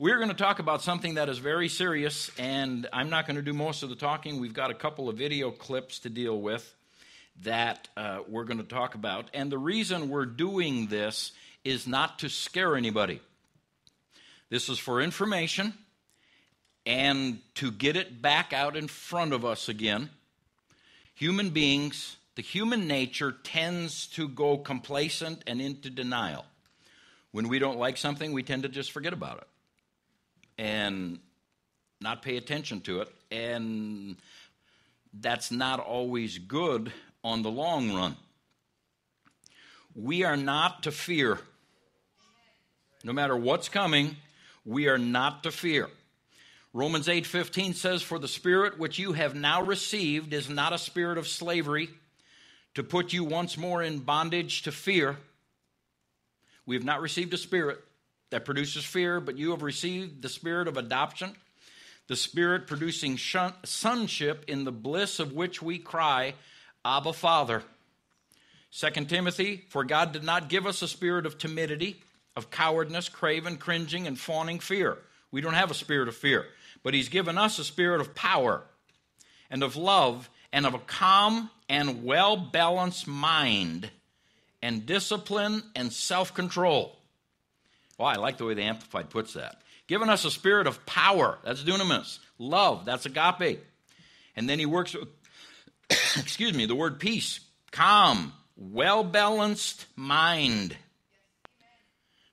We're going to talk about something that is very serious, and I'm not going to do most of the talking. We've got a couple of video clips to deal with that uh, we're going to talk about. And the reason we're doing this is not to scare anybody, this is for information and to get it back out in front of us again. Human beings, the human nature tends to go complacent and into denial. When we don't like something, we tend to just forget about it and not pay attention to it. And that's not always good on the long run. We are not to fear. No matter what's coming, we are not to fear. Romans 8:15 says for the spirit which you have now received is not a spirit of slavery to put you once more in bondage to fear. We have not received a spirit that produces fear, but you have received the spirit of adoption, the spirit producing sonship in the bliss of which we cry, Abba Father. 2 Timothy, for God did not give us a spirit of timidity, of cowardness, craven, cringing, and fawning fear. We don't have a spirit of fear, but He's given us a spirit of power and of love and of a calm and well balanced mind and discipline and self control. I like the way the Amplified puts that. Given us a spirit of power, that's dunamis, love, that's agape. And then he works with, excuse me, the word peace, calm, well balanced mind.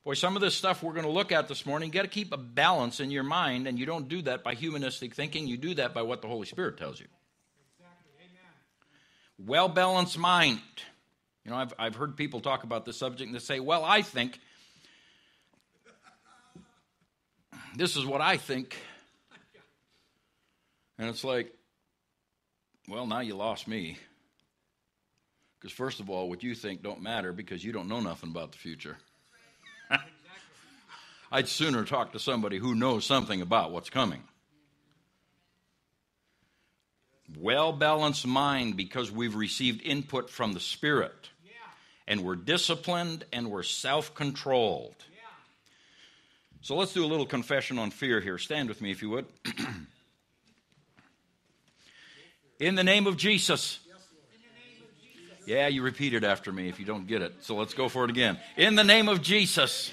Boy, some of this stuff we're going to look at this morning, you got to keep a balance in your mind, and you don't do that by humanistic thinking. You do that by what the Holy Spirit tells you. Exactly. Well balanced mind. You know, I've, I've heard people talk about this subject and they say, well, I think this is what I think. And it's like, well, now you lost me. Because first of all, what you think don't matter because you don't know nothing about the future. I'd sooner talk to somebody who knows something about what's coming. Well balanced mind because we've received input from the Spirit. And we're disciplined and we're self controlled. So let's do a little confession on fear here. Stand with me if you would. In the name of Jesus. Yeah, you repeat it after me if you don't get it. So let's go for it again. In the name of Jesus,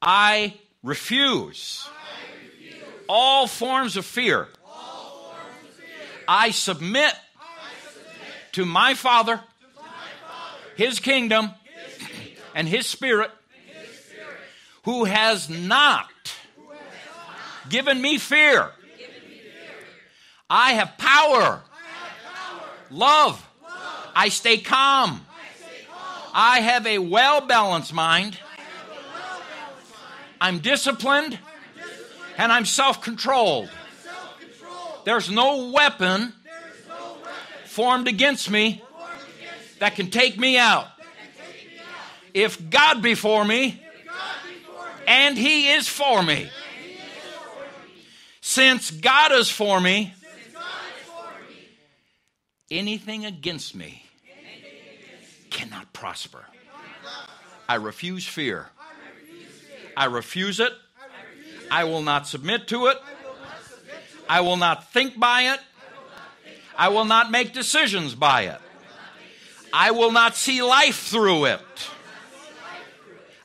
I refuse all forms of fear. I submit to my Father, His kingdom, and His Spirit who has not given me fear. I have power, love. I stay calm. I have a well balanced mind. I'm disciplined and I'm self controlled. There's no weapon formed against me that can take me out. If God be for me, and He is for me. Since God is for me, anything against me cannot prosper. I refuse fear. I refuse it. I will not submit to it. I will not think by it. I will not make decisions by it. I will not see life through it.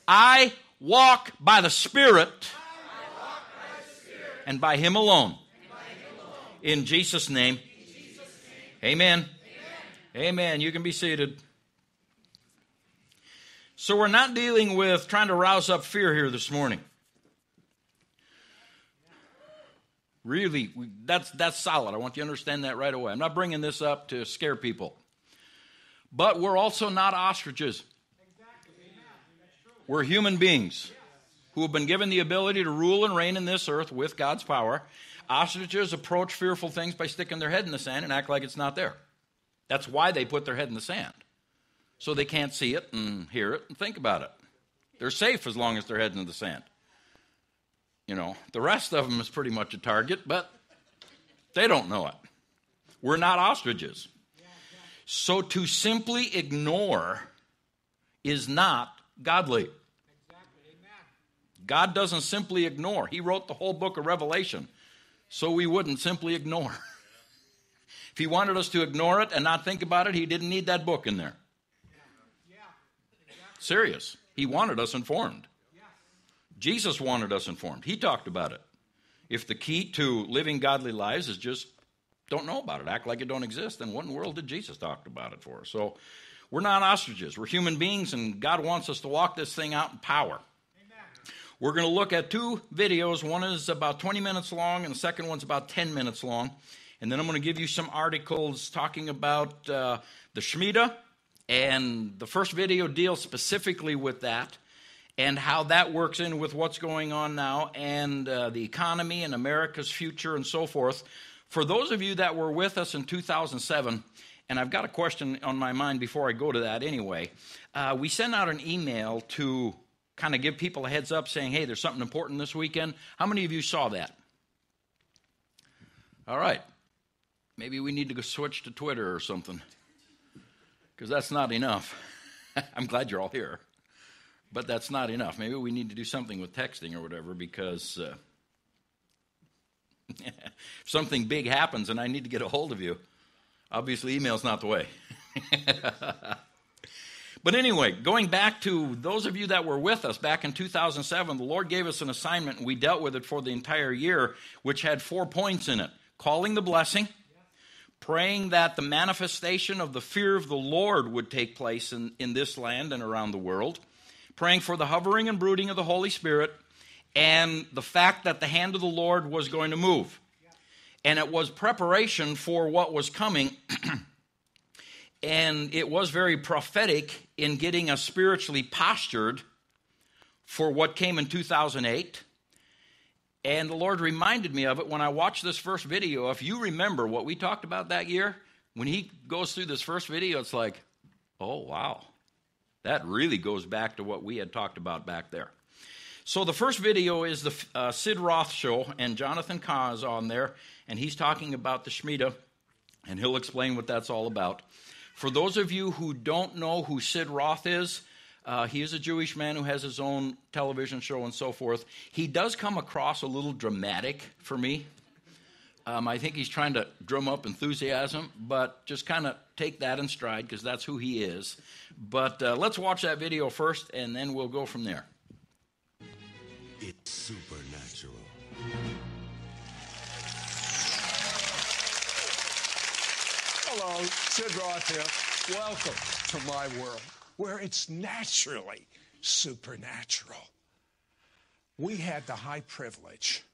I walk by the Spirit and by Him alone. In Jesus' name, amen. Amen. You can be seated. So, we're not dealing with trying to rouse up fear here this morning. Really, that's, that's solid. I want you to understand that right away. I'm not bringing this up to scare people. But we're also not ostriches. We're human beings who have been given the ability to rule and reign in this earth with God's power. Ostriches approach fearful things by sticking their head in the sand and act like it's not there. That's why they put their head in the sand. So they can't see it and hear it and think about it. They're safe as long as their head's in the sand. You know, the rest of them is pretty much a target, but they don't know it. We're not ostriches. So to simply ignore is not godly. God doesn't simply ignore. He wrote the whole book of Revelation so we wouldn't simply ignore. if He wanted us to ignore it and not think about it, He didn't need that book in there. Yeah. Serious. He wanted us informed. Jesus wanted us informed. He talked about it. If the key to living godly lives is just don't know about it, act like it don't exist, then what in the world did Jesus talk about it for? So we're not ostriches. We're human beings, and God wants us to walk this thing out in power. We're going to look at two videos. One is about 20 minutes long, and the second one's about 10 minutes long. And then I'm going to give you some articles talking about uh, the Shemitah, and the first video deals specifically with that and how that works in with what's going on now and uh, the economy and America's future and so forth. For those of you that were with us in 2007, and I've got a question on my mind before I go to that anyway, uh, we sent out an email to kind of give people a heads up saying, hey, there's something important this weekend. How many of you saw that? All right. Maybe we need to go switch to Twitter or something because that's not enough. I'm glad you're all here. But that's not enough. Maybe we need to do something with texting or whatever because uh, if something big happens and I need to get a hold of you, obviously email's not the way. but anyway, going back to those of you that were with us back in 2007, the Lord gave us an assignment and we dealt with it for the entire year, which had four points in it calling the blessing praying that the manifestation of the fear of the Lord would take place in, in this land and around the world, praying for the hovering and brooding of the Holy Spirit, and the fact that the hand of the Lord was going to move. And it was preparation for what was coming. and it was very prophetic in getting us spiritually postured for what came in 2008. And the Lord reminded me of it when I watched this first video. If you remember what we talked about that year, when He goes through this first video, it's like, oh, wow. That really goes back to what we had talked about back there. So the first video is the uh, Sid Roth show, and Jonathan Cahn is on there, and he's talking about the Shemitah, and he'll explain what that's all about. For those of you who don't know who Sid Roth is, uh, he is a Jewish man who has his own television show and so forth. He does come across a little dramatic for me. Um, I think he's trying to drum up enthusiasm, but just kind of take that in stride because that's who he is. But uh, let's watch that video first, and then we'll go from there. It's supernatural. Hello, Sid Roth here. Welcome to my world where it's naturally supernatural. We had the high privilege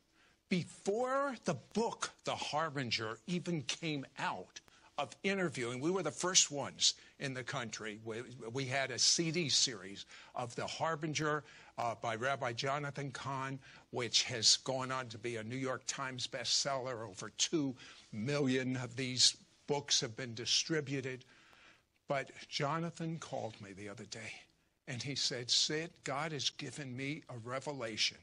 before the book, The Harbinger, even came out of interviewing. We were the first ones in the country. We, we had a CD series of The Harbinger uh, by Rabbi Jonathan Cahn, which has gone on to be a New York Times bestseller. Over two million of these books have been distributed. But Jonathan called me the other day and he said, Sid, God has given me a revelation.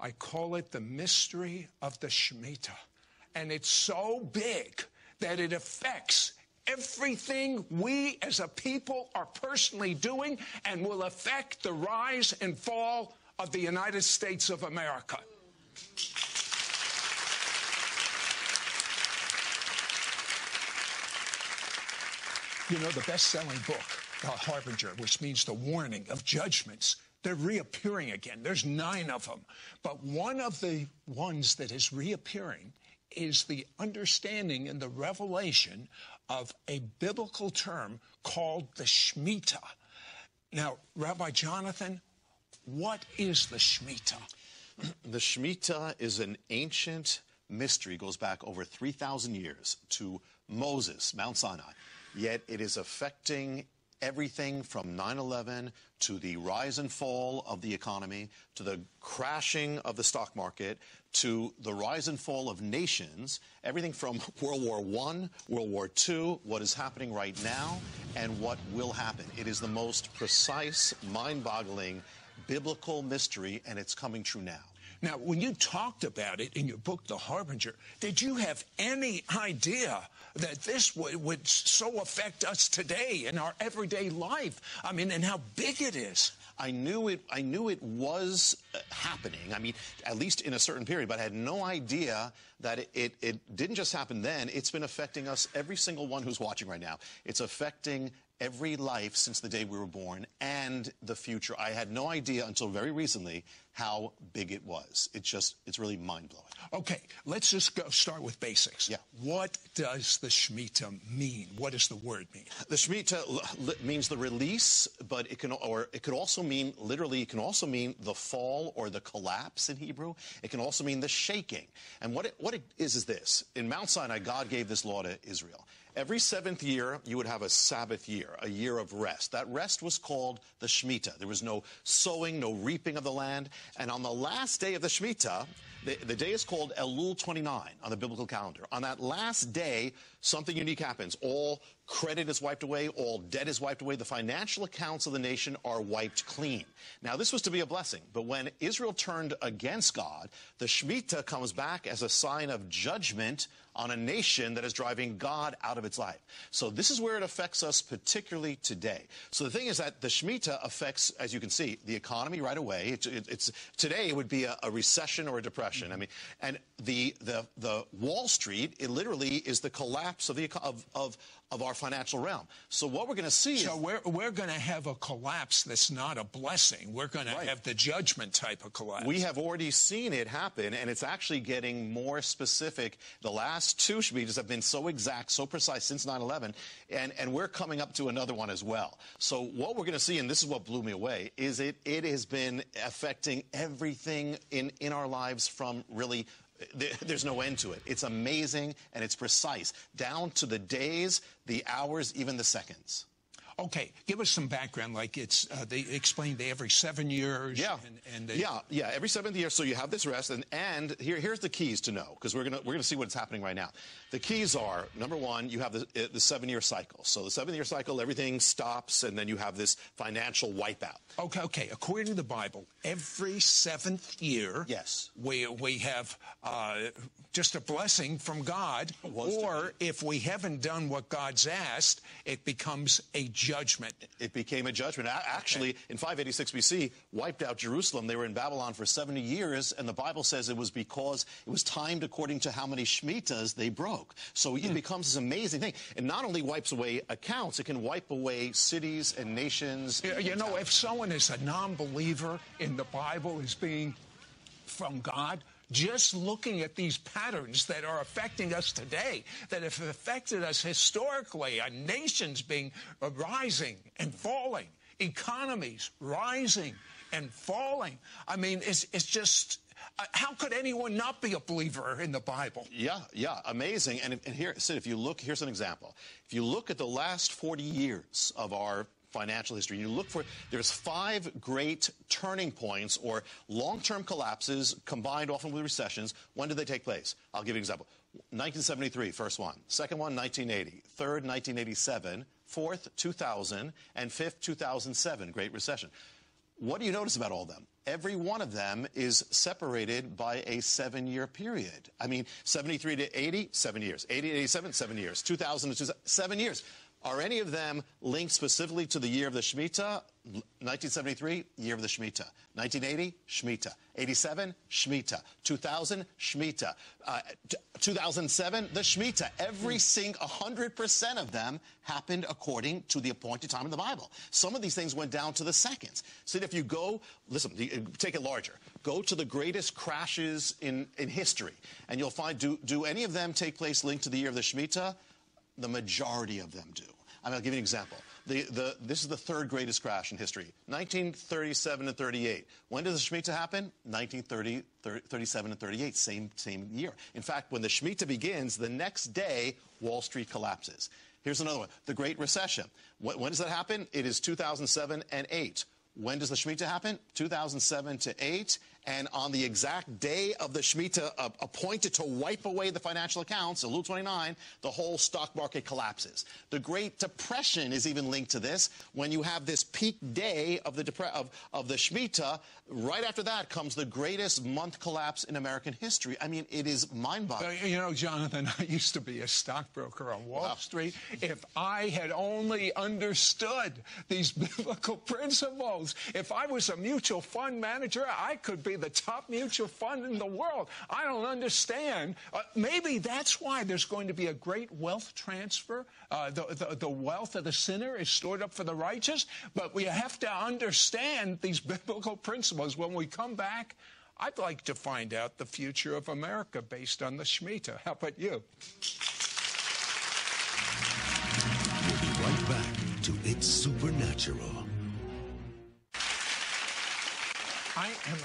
I call it the mystery of the Shemitah. And it's so big that it affects everything we as a people are personally doing and will affect the rise and fall of the United States of America. You know, the best selling book, The Harbinger, which means the warning of judgments, they're reappearing again. There's nine of them. But one of the ones that is reappearing is the understanding and the revelation of a biblical term called the Shemitah. Now, Rabbi Jonathan, what is the Shemitah? The Shemitah is an ancient mystery, goes back over 3,000 years to Moses, Mount Sinai yet it is affecting everything from 9 11 to the rise and fall of the economy, to the crashing of the stock market, to the rise and fall of nations, everything from World War I, World War II, what is happening right now, and what will happen. It is the most precise, mind boggling biblical mystery, and it's coming true now. Now, when you talked about it in your book, The Harbinger, did you have any idea that this would, would so affect us today in our everyday life? I mean, and how big it is? I knew it. I knew it was uh, happening. I mean, at least in a certain period, but I had no idea that it, it, it didn't just happen then. It's been affecting us, every single one who's watching right now. It's affecting every life since the day we were born and the future. I had no idea until very recently how big it was. It's just, it's really mind blowing. Okay, let's just go start with basics. Yeah. What does the Shemitah mean? What does the word mean? The Shemitah means the release, but it can, or it could also mean, literally, it can also mean the fall or the collapse in Hebrew. It can also mean the shaking. And what it, what it is is this. In Mount Sinai, God gave this law to Israel. Every seventh year, you would have a Sabbath year, a year of rest. That rest was called the Shemitah. There was no sowing, no reaping of the land. And on the last day of the Shemitah, the, the day is called Elul 29 on the biblical calendar. On that last day, something unique happens. All credit is wiped away, all debt is wiped away. The financial accounts of the nation are wiped clean. Now, this was to be a blessing, but when Israel turned against God, the Shemitah comes back as a sign of judgment on a nation that is driving God out of its life. So this is where it affects us particularly today. So the thing is that the Shemitah affects, as you can see, the economy right away. It's, it, it's today it would be a, a recession or a depression. I mean, and the the the Wall Street it literally is the collapse of the of of of our financial realm. So what we're going to see So is we're, we're going to have a collapse that's not a blessing. We're going to have the judgment type of collapse. We have already seen it happen, and it's actually getting more specific. The last two Shemitahs have been so exact, so precise since 9 11, and, and we're coming up to another one as well. So, what we're going to see, and this is what blew me away, is it, it has been affecting everything in, in our lives from really. There- There's no end to it. It's amazing and it's precise, down to the days, the hours, even the seconds. Okay, give us some background. Like it's uh, they explained they every seven years. Yeah, and, and they, yeah, yeah. Every seventh year, so you have this rest, and and here here's the keys to know because we're gonna we're gonna see what's happening right now. The keys are number one, you have the the seven year cycle. So the seven year cycle, everything stops, and then you have this financial wipeout. Okay, okay. According to the Bible, every seventh year, Yes. we we have uh, just a blessing from God, or if we haven't done what God's asked, it becomes a judgment. It became a judgment. Actually, in 586 BC, wiped out Jerusalem. They were in Babylon for 70 years, and the Bible says it was because it was timed according to how many Shemitahs they broke. So it hmm. becomes this amazing thing. It not only wipes away accounts, it can wipe away cities and nations. You- You know, if someone is a non-believer in the Bible as being from God, just looking at these patterns that are affecting us today, that have affected us historically, our nations being rising and falling, economies rising and falling. I mean, it's, it's just, Uh, how could anyone not be a believer in the Bible? Yeah, yeah, amazing. And, and here, Sid, if you look, here's an example. If you look at the last 40 years of our financial history, you look for, there's five great turning points or long-term collapses combined often with recessions. When did they take place? I'll give you an example. 1973, first one. Second one, 1980. Third, 1987. Fourth, 2000. And fifth, 2007, Great Recession. What do you notice about all of them? Every one of them is separated by a seven year period. I mean, 73 to 80, seven years. 80 to 87, seven years. 2000 to 2000, seven years. Are any of them linked specifically to the year of the Shemitah? 1973, year of the Shemitah. 1980, Shemitah. 87, Shemitah. 2000, Shemitah. Uh, t- 2007, the Shemitah. Every single 100% of them happened according to the appointed time in the Bible. Some of these things went down to the seconds. So if you go, listen, take it larger. Go to the greatest crashes in, in history, and you'll find do, do any of them take place linked to the year of the Shemitah? The majority of them do. I'll give you an example. The, the, this is the third greatest crash in history 1937 and 38. When does the Shemitah happen? 1930, 37 and 38, same, same year. In fact, when the Shemitah begins, the next day, Wall Street collapses. Here's another one the Great Recession. When, when does that happen? It is 2007 and 8. When does the Shemitah happen? 2007 to 8. And on the exact day of the Shemitah uh, appointed to wipe away the financial accounts, Elul 29, the whole stock market collapses. The Great Depression is even linked to this. When you have this peak day of the, Depre- of, of the Shemitah, right after that comes the greatest month collapse in American history. I mean, it is mind-boggling. You know, Jonathan, I used to be a stockbroker on Wall Street. If I had only understood these biblical principles, if I was a mutual fund manager, I could be the top mutual fund in the world. I don't understand. Uh, maybe that's why there's going to be a great wealth transfer. Uh, the, the, the wealth of the sinner is stored up for the righteous. But we have to understand these biblical principles. When we come back, I'd like to find out the future of America based on the Shemitah. How about you? We'll be right back to It's Supernatural. I am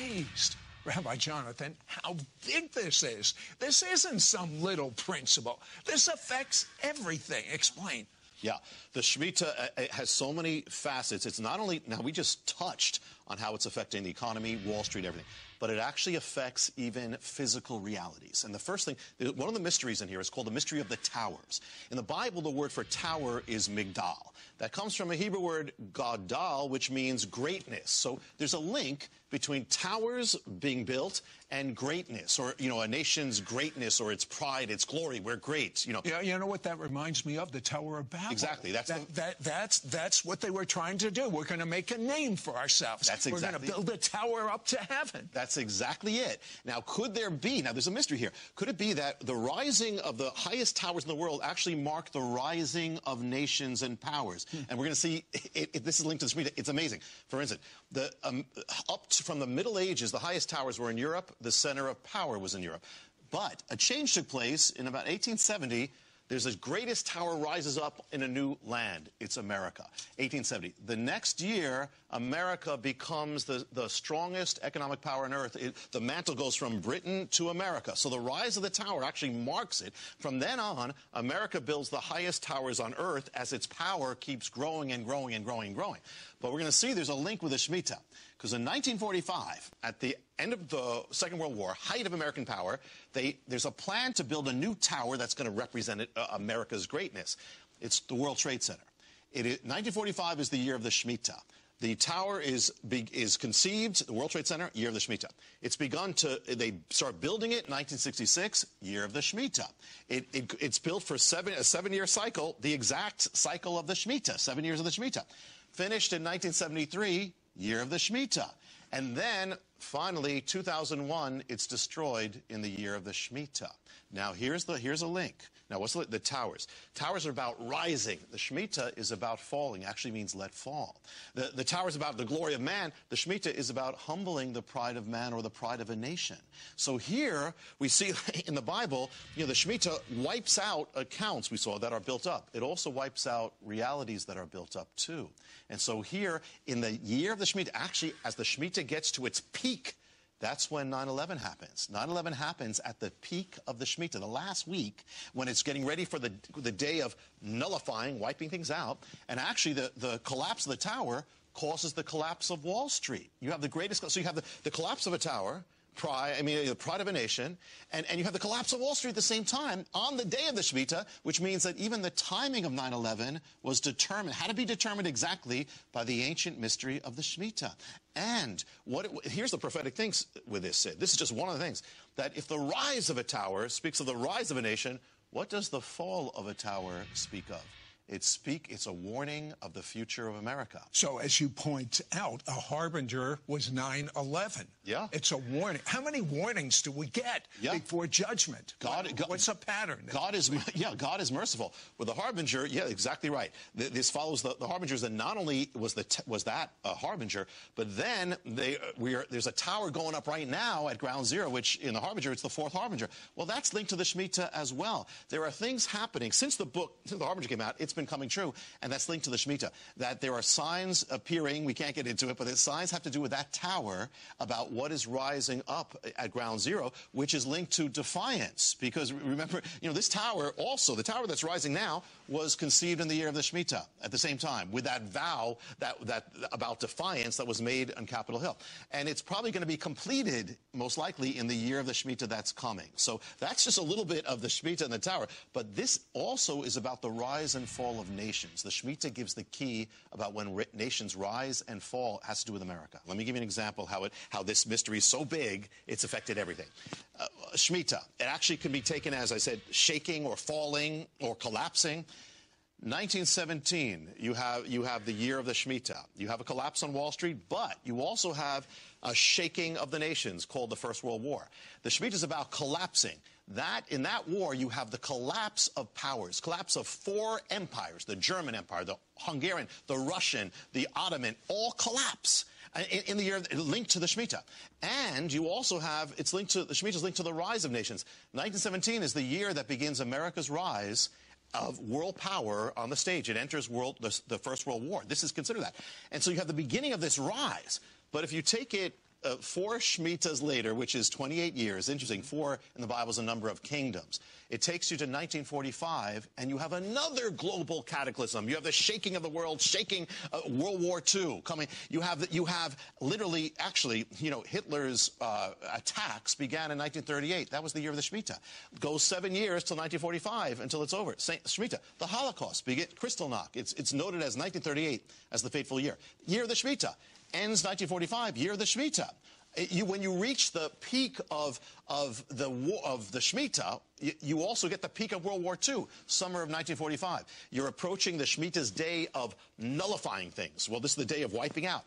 amazed, Rabbi Jonathan, how big this is. This isn't some little principle. This affects everything. Explain. Yeah, the Shemitah uh, has so many facets. It's not only, now we just touched on how it's affecting the economy, Wall Street, everything, but it actually affects even physical realities. And the first thing, one of the mysteries in here is called the mystery of the towers. In the Bible, the word for tower is migdal. That comes from a Hebrew word gadal, which means greatness. So there's a link between towers being built and greatness, or you know, a nation's greatness or its pride, its glory. We're great, you know. Yeah, you know what that reminds me of? The Tower of Babel. Exactly, that's that, the- that, that's that's what they were trying to do. We're going to make a name for ourselves. That's exactly We're going to build a tower up to heaven. That's exactly it. Now, could there be, now there's a mystery here, could it be that the rising of the highest towers in the world actually mark the rising of nations and powers? And we're going to see, it, it, this is linked to the Shemitah, it's amazing. For instance, the, um, up to, from the Middle Ages, the highest towers were in Europe, the center of power was in Europe. But a change took place in about 1870. There's the greatest tower rises up in a new land. It's America. 1870. The next year, America becomes the, the strongest economic power on earth. It, the mantle goes from Britain to America. So the rise of the tower actually marks it. From then on, America builds the highest towers on earth as its power keeps growing and growing and growing and growing. But we're going to see there's a link with the Shemitah. Because in 1945, at the end of the Second World War, height of American power, they, there's a plan to build a new tower that's going to represent it, uh, America's greatness. It's the World Trade Center. It is, 1945 is the year of the Shemitah. The tower is is conceived, the World Trade Center, year of the Shemitah. It's begun to, they start building it in 1966, year of the Shemitah. It, it, it's built for seven, a seven-year cycle, the exact cycle of the Shemitah, seven years of the Shemitah. Finished in 1973, year of the Shemitah. And then, finally, 2001, it's destroyed in the year of the Shemitah. Now, here's, the, here's a link. Now, what's the, the towers? Towers are about rising. The Shemitah is about falling. Actually means let fall. The, the tower is about the glory of man. The Shemitah is about humbling the pride of man or the pride of a nation. So here we see in the Bible, you know, the Shemitah wipes out accounts we saw that are built up. It also wipes out realities that are built up too. And so here in the year of the Shemitah, actually as the Shemitah gets to its peak, that's when 9-11 happens. 9-11 happens at the peak of the Shemitah, the last week, when it's getting ready for the, the day of nullifying, wiping things out. And actually, the, the collapse of the tower causes the collapse of Wall Street. You have the greatest, so you have the, the collapse of a tower, pride, I mean, the pride of a nation, and, and you have the collapse of Wall Street at the same time on the day of the Shemitah, which means that even the timing of 9-11 was determined, had to be determined exactly by the ancient mystery of the Shemitah. And what it, here's the prophetic things with this, Sid. This is just one of the things, that if the rise of a tower speaks of the rise of a nation, what does the fall of a tower speak of? It speak, it's a warning of the future of America. So, as you point out, a harbinger was 9 11. Yeah. It's a warning. How many warnings do we get Yeah. before judgment? God- What- God- What's a pattern? God is, yeah, God is merciful. With the harbinger, yeah, exactly right. This follows the, the harbingers that not only was the was that a harbinger, but then they uh, we are there's a tower going up right now at Ground Zero, which in the harbinger it's the fourth harbinger. Well, that's linked to the Shemitah as well. There are things happening since the book since the harbinger came out. It's been coming true, and that's linked to the Shemitah. That there are signs appearing, we can't get into it, but the signs have to do with that tower about what is rising up at ground zero, which is linked to defiance. Because remember, you know, this tower also, the tower that's rising now, was conceived in the year of the Shemitah at the same time, with that vow that, that about defiance that was made on Capitol Hill. And it's probably going to be completed, most likely, in the year of the Shemitah that's coming. So that's just a little bit of the Shemitah and the tower. But this also is about the rise and fall of nations. The Shemitah gives the key about when nations rise and fall has to do with America. Let me give you an example how it how this mystery is so big it's affected everything. Uh, Shemitah, it actually can be taken as I said, shaking or falling or collapsing. 1917, you have, you have the year of the Shemitah. You have a collapse on Wall Street, but you also have a shaking of the nations called the First World War. The Shemitah is about collapsing. That, in that war, you have the collapse of powers, collapse of four empires, the German Empire, the Hungarian, the Russian, the Ottoman, all collapse Uh, in, in the year linked to the Shemitah. And you also have, it's linked to, the Shemitah is linked to the rise of nations. 1917 is the year that begins America's rise of world power on the stage. It enters world, the, the, First World War. This is considered that. And so you have the beginning of this rise. But if you take it uh, four Shemitahs later, which is 28 years, interesting, four in the Bible is a number of kingdoms. It takes you to 1945, and you have another global cataclysm. You have the shaking of the world, shaking uh, World War II coming. You have, you have literally, actually, you know, Hitler's uh, attacks began in 1938. That was the year of the Shemitah. Goes seven years till 1945 until it's over. Saint Shemitah. The Holocaust, begin, Kristallnacht. It's, it's noted as 1938 as the fateful year. Year of the Shemitah ends 1945, year of the Shemitah. You, when you reach the peak of, of, the, of the Shemitah, you, you, also get the peak of World War II, summer of 1945. You're approaching the Shemitah's day of nullifying things. Well, this is the day of wiping out.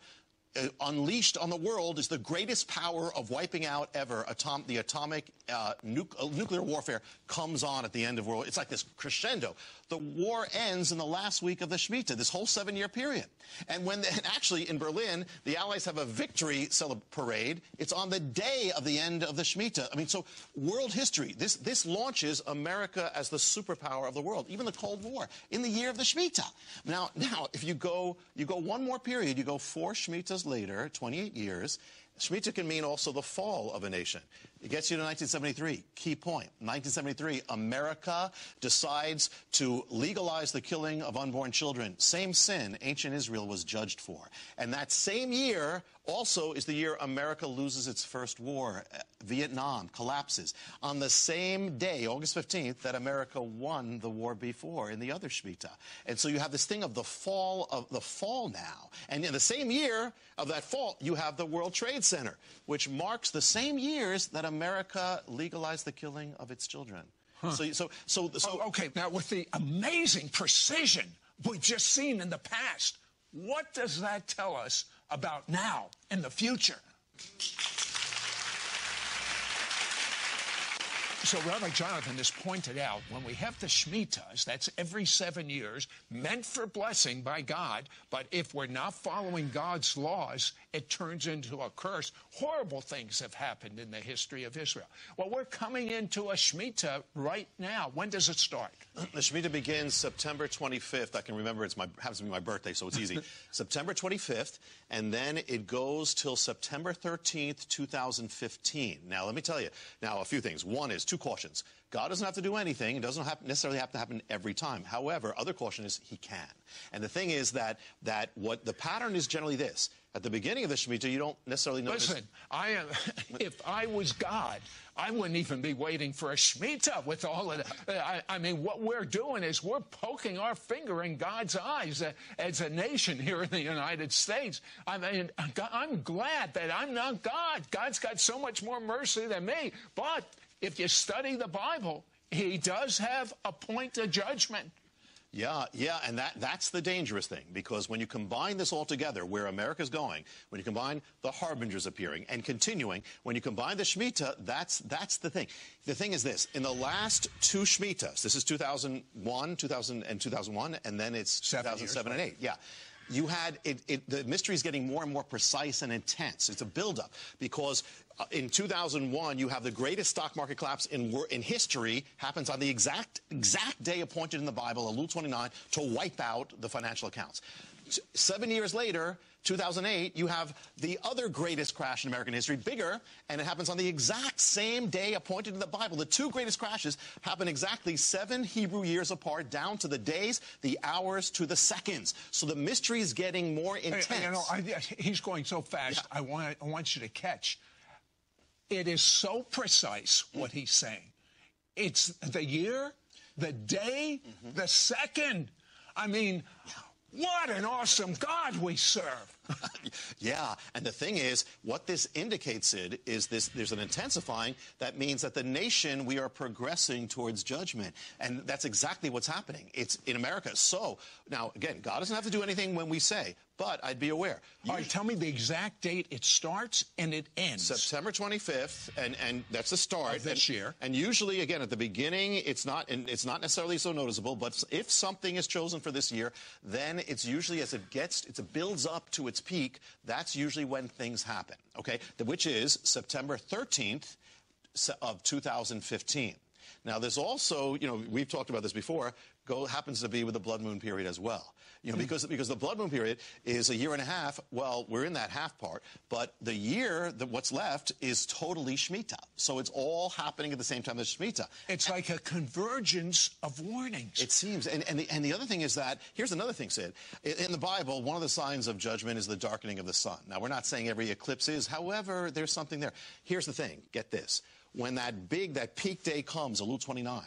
Uh, unleashed on the world is the greatest power of wiping out ever. Atom- the atomic uh, nu- uh, nuclear warfare comes on at the end of world. It's like this crescendo. The war ends in the last week of the Shemitah, this whole seven-year period. And when, and actually in Berlin, the Allies have a victory parade. It's on the day of the end of the Shemitah. I mean, so world history. This this launches America as the superpower of the world. Even the Cold War in the year of the Shemitah. Now, now, if you go you go one more period, you go four Shemitahs later, 28 years. Shemitah can mean also the fall of a nation. It gets you to 1973. Key point. 1973, America decides to legalize the killing of unborn children. Same sin ancient Israel was judged for. And that same year also is the year America loses its first war. Uh, Vietnam collapses. On the same day, August 15th, that America won the war before in the other Shemitah. And so you have this thing of the fall of the fall now. And in the same year of that fall, you have the World Trade Center, which marks the same years that America legalized the killing of its children. Huh. So, so, so, so oh, okay. Now, with the amazing precision we've just seen in the past, what does that tell us about now and the future? So Rabbi Jonathan has pointed out when we have the Shemitahs, that's every seven years, meant for blessing by God, but if we're not following God's laws, it turns into a curse. Horrible things have happened in the history of Israel. Well, we're coming into a Shemitah right now. When does it start? The Shemitah begins September 25th. I can remember it's my happens to be my birthday, so it's easy. September 25th, and then it goes till September 13th, 2015. Now, let me tell you. Now, a few things. One is two cautions. God doesn't have to do anything. It doesn't have, necessarily have to happen every time. However, other caution is he can. And the thing is that that what the pattern is generally this. At the beginning of the Shemitah, you don't necessarily know. Listen, I uh, am. if I was God, I wouldn't even be waiting for a Shemitah with all of that. I, I, mean, what we're doing is we're poking our finger in God's eyes as a nation here in the United States. I mean, I'm glad that I'm not God. God's got so much more mercy than me. But if you study the Bible, he does have a point of judgment. Yeah, yeah, and that, that's the dangerous thing because when you combine this all together, where America's going, when you combine the harbingers appearing and continuing, when you combine the Shemitah, that's, that's the thing. The thing is this, in the last two Shemitahs, this is 2001, 2000 and 2001, and then it's 2007 and 8, yeah. you had it, it, the mystery is getting more and more precise and intense. It's a buildup because uh, in 2001 you have the greatest stock market collapse in in history happens on the exact exact day appointed in the Bible, Elul 29, to wipe out the financial accounts. Seven years later, 2008, you have the other greatest crash in American history, bigger, and it happens on the exact same day appointed in the Bible. The two greatest crashes happen exactly seven Hebrew years apart, down to the days, the hours, to the seconds. So the mystery is getting more intense. You know, I, he's going so fast. Yeah. I want I want you to catch. It is so precise what he's saying. It's the year, the day, mm-hmm. the second. I mean. What an awesome God we serve. yeah, and the thing is, what this indicates, Sid, is this there's an intensifying that means that the nation we are progressing towards judgment. And that's exactly what's happening. It's in America. So now again, God doesn't have to do anything when we say, but I'd be aware. You, All right, tell me the exact date it starts and it ends. September 25th, and, and that's the start. Of this and, year. And usually, again, at the beginning, it's not it's not necessarily so noticeable, but if something is chosen for this year, then it's usually as it gets, it builds up to its peak, that's usually when things happen, okay? Which is September 13th of 2015. Now, there's also, you know, we've talked about this before, go, happens to be with the blood moon period as well. You know, mm. because because the blood moon period is a year and a half. Well, we're in that half part, but the year that what's left is totally Shemitah. So it's all happening at the same time as Shemitah. It's like a convergence of warnings. It seems. And and the, and the other thing is that here's another thing, Sid. In the Bible, one of the signs of judgment is the darkening of the sun. Now, we're not saying every eclipse is. However, there's something there. Here's the thing. Get this. When that big, that peak day comes, Elul 29,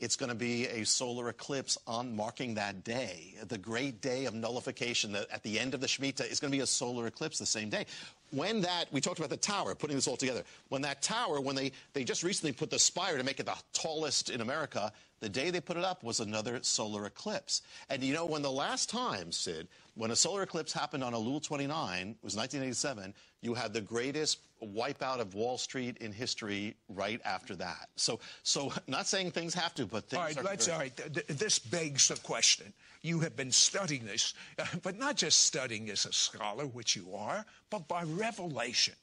it's going to be a solar eclipse on marking that day, the great day of nullification. That at the end of the Shemitah is going to be a solar eclipse the same day. When that, we talked about the tower, putting this all together. When that tower, when they, they just recently put the spire to make it the tallest in America, the day they put it up was another solar eclipse. And you know, when the last time, Sid, when a solar eclipse happened on Elul 29, it was 1987, you had the greatest wipeout of Wall Street in history right after that. So, so not saying things have to, but things all right, are. Let's, very... all right, this begs the question. You have been studying this, but not just studying as a scholar, which you are, but by revelation.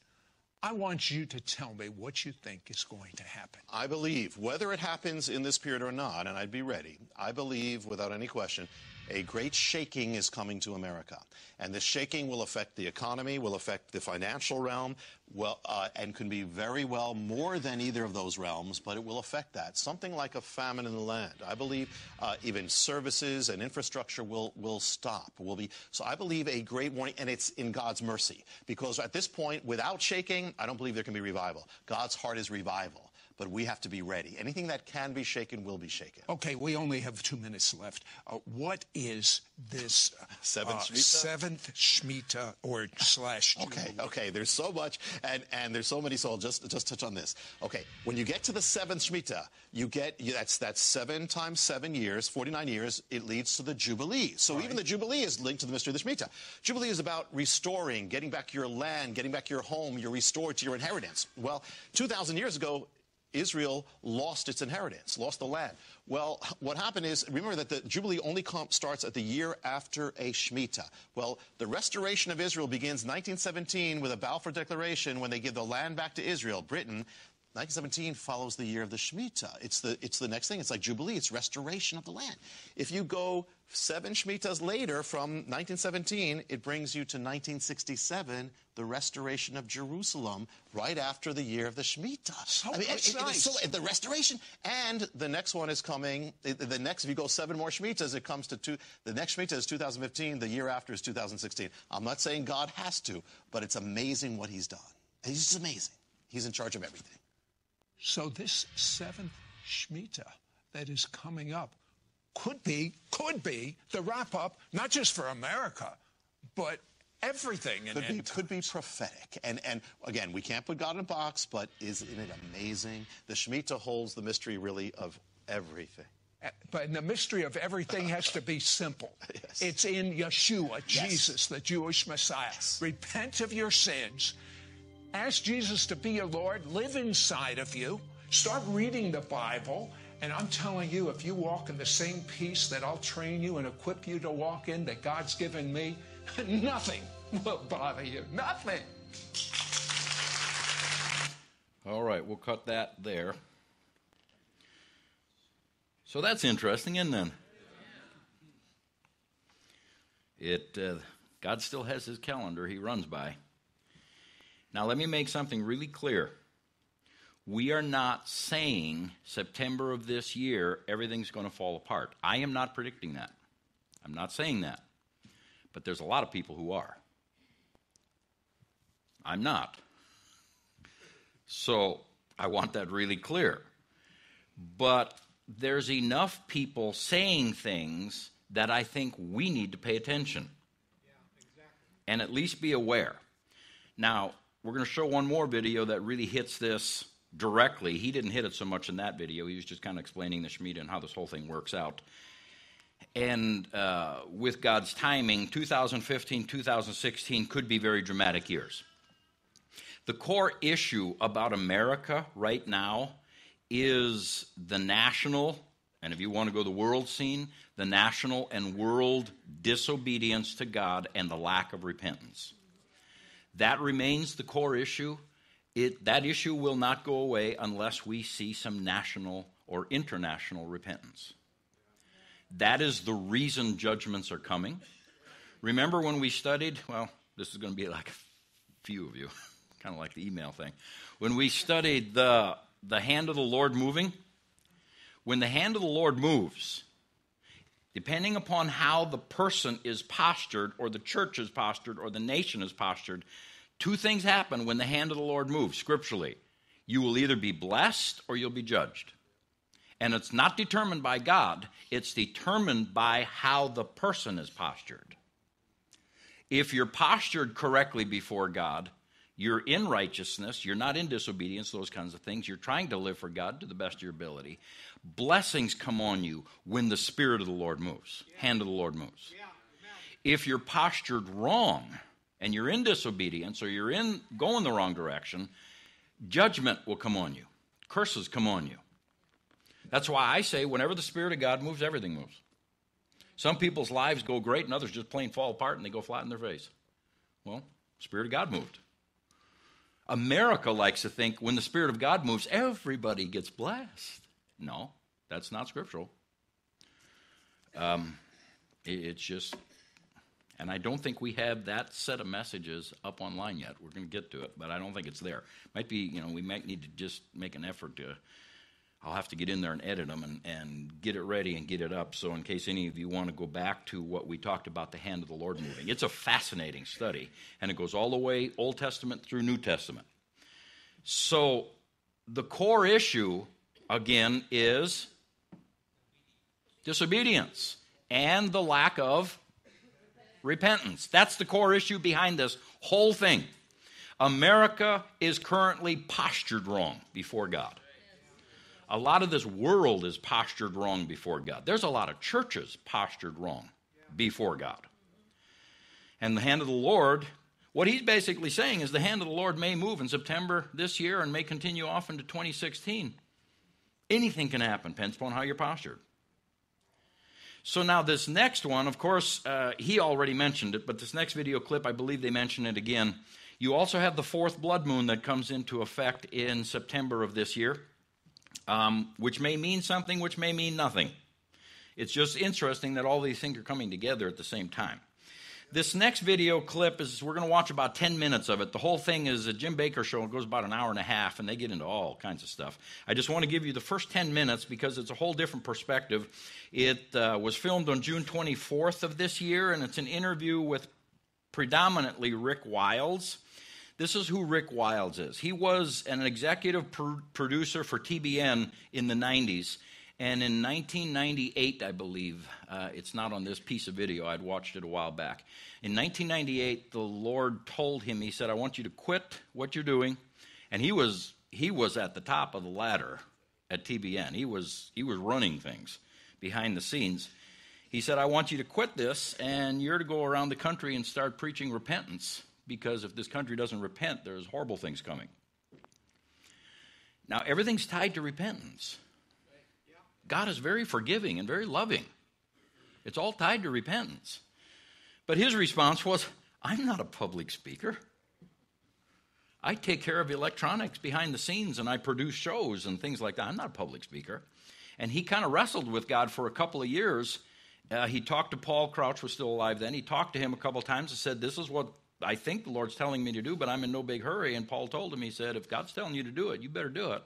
I want you to tell me what you think is going to happen. I believe, whether it happens in this period or not, and I'd be ready, I believe without any question, a great shaking is coming to America. And the shaking will affect the economy, will affect the financial realm, well, uh, and can be very well more than either of those realms, but it will affect that. Something like a famine in the land. I believe uh, even services and infrastructure will, will stop. Will be so. I believe a great warning, and it's in God's mercy, because at this point, without shaking, I don't believe there can be revival. God's heart is revival but we have to be ready. Anything that can be shaken will be shaken. Okay, we only have two minutes left. Uh, what is this uh, seventh, uh, Shemitah? seventh Shemitah or slash? Okay, okay. There's so much, and and there's so many. So I'll just just touch on this. Okay, when you get to the seventh Shemitah, you get that's that's seven times seven years, 49 years. It leads to the Jubilee. So right. even the Jubilee is linked to the mystery of the Shemitah. Jubilee is about restoring, getting back your land, getting back your home. You're restored to your inheritance. Well, 2,000 years ago, Israel lost its inheritance, lost the land. Well, what happened is, remember that the Jubilee only starts at the year after a Shemitah. Well, the restoration of Israel begins 1917 with a Balfour Declaration when they give the land back to Israel. Britain 1917 follows the year of the Shemitah. It's the, it's the next thing. It's like Jubilee. It's restoration of the land. If you go seven Shemitahs later from 1917, it brings you to 1967, the restoration of Jerusalem, right after the year of the Shemitah. So I mean, it, it, so, the restoration. And the next one is coming, the next, if you go seven more Shemitahs, it comes to two, the next Shemitah is 2015, the year after is 2016. I'm not saying God has to, but it's amazing what he's done. He's just amazing. He's in charge of everything. So this seventh Shemitah that is coming up could be, could be the wrap up, not just for America, but everything. Could be, could be prophetic. And, and again, we can't put God in a box, but isn't it amazing? The Shemitah holds the mystery really of everything. Uh, but the mystery of everything has to be simple. yes. It's in Yeshua, yes. Jesus, the Jewish Messiah. Yes. Repent of your sins Ask Jesus to be your Lord, live inside of you, start reading the Bible, And I'm telling you, if you walk in the same peace that I'll train you and equip you to walk in that God's given me, nothing will bother you. Nothing. All right, we'll cut that there. So that's interesting, isn't it? It uh, God still has His calendar He runs by. Now let me make something really clear. We are not saying September of this year everything's going to fall apart. I am not predicting that. I'm not saying that. But there's a lot of people who are. I'm not. So I want that really clear. But there's enough people saying things that I think we need to pay attention and at least be aware. Now, we're going to show one more video that really hits this directly. He didn't hit it so much in that video, he was just kind of explaining the Shemitah and how this whole thing works out. And uh, with God's timing, 2015, 2016 could be very dramatic years. The core issue about America right now is the national, and if you want to go the world scene, the national and world disobedience to God and the lack of repentance. That remains the core issue. It, that issue will not go away unless we see some national or international repentance. That is the reason judgments are coming. Remember when we studied, well, this is going to be like a few of you. kind of like the email thing. When we studied the, the hand of the Lord moving, when the hand of the Lord moves, depending upon how the person is postured, or the church is postured, or the nation is postured, two things happen when the hand of the Lord moves scripturally. You will either be blessed or you'll be judged. And it's not determined by God, it's determined by how the person is postured. If you're postured correctly before God, you're in righteousness, you're not in disobedience, those kinds of things. You're trying to live for God to the best of your ability. Blessings come on you when the Spirit of the Lord moves, yeah. hand of the Lord moves. Yeah. If you're postured wrong and you're in disobedience or you're in going the wrong direction, judgment will come on you. Curses come on you. That's why I say whenever the Spirit of God moves, everything moves. Some people's lives go great and others just plain fall apart and they go flat in their face. Well, Spirit of God moved. America likes to think when the Spirit of God moves, everybody gets blessed. No, that's not scriptural. Um, it's just, and I don't think we have that set of messages up online yet. We're going to get to it, but I don't think it's there. Might be, you know, we might need to just make an effort to. I'll have to get in there and edit them and, and get it ready and get it up. So, in case any of you want to go back to what we talked about, the hand of the Lord moving, it's a fascinating study, and it goes all the way Old Testament through New Testament. So, the core issue again, is disobedience and the lack of repentance. That's the core issue behind this whole thing. America is currently postured wrong before God. A lot of this world is postured wrong before God. There's a lot of churches postured wrong before God. And the hand of the Lord, what he's basically saying is the hand of the Lord may move in September this year and may continue off into 2016. Anything can happen, depends upon how you're postured. So now this next one, of course, uh, he already mentioned it, but this next video clip, I believe they mention it again. You also have the fourth blood moon that comes into effect in September of this year, um, which may mean something, which may mean nothing. It's just interesting that all these things are coming together at the same time. This next video clip is, we're going to watch about 10 minutes of it. The whole thing is a Jim Bakker show. It goes about an hour and a half, and they get into all kinds of stuff. I just want to give you the first 10 minutes because it's a whole different perspective. It uh, was filmed on June 24th of this year, and it's an interview with predominantly Rick Wiles. This is who Rick Wiles is. He was an executive pr- producer for TBN in the 90s. And in 1998, I believe, uh, it's not on this piece of video, I'd watched it a while back. In 1998, the Lord told him, He said, I want you to quit what you're doing. And he was, he was at the top of the ladder at TBN. He was, he was running things behind the scenes. He said, I want you to quit this, and you're to go around the country and start preaching repentance, because if this country doesn't repent, there's horrible things coming. Now, everything's tied to repentance. God is very forgiving and very loving. It's all tied to repentance. But his response was, I'm not a public speaker. I take care of electronics behind the scenes and I produce shows and things like that. I'm not a public speaker. And he kind of wrestled with God for a couple of years. Uh, he talked to Paul, Crouch was still alive then. He talked to him a couple of times and said, This is what I think the Lord's telling me to do, but I'm in no big hurry. And Paul told him, He said, If God's telling you to do it, you better do it.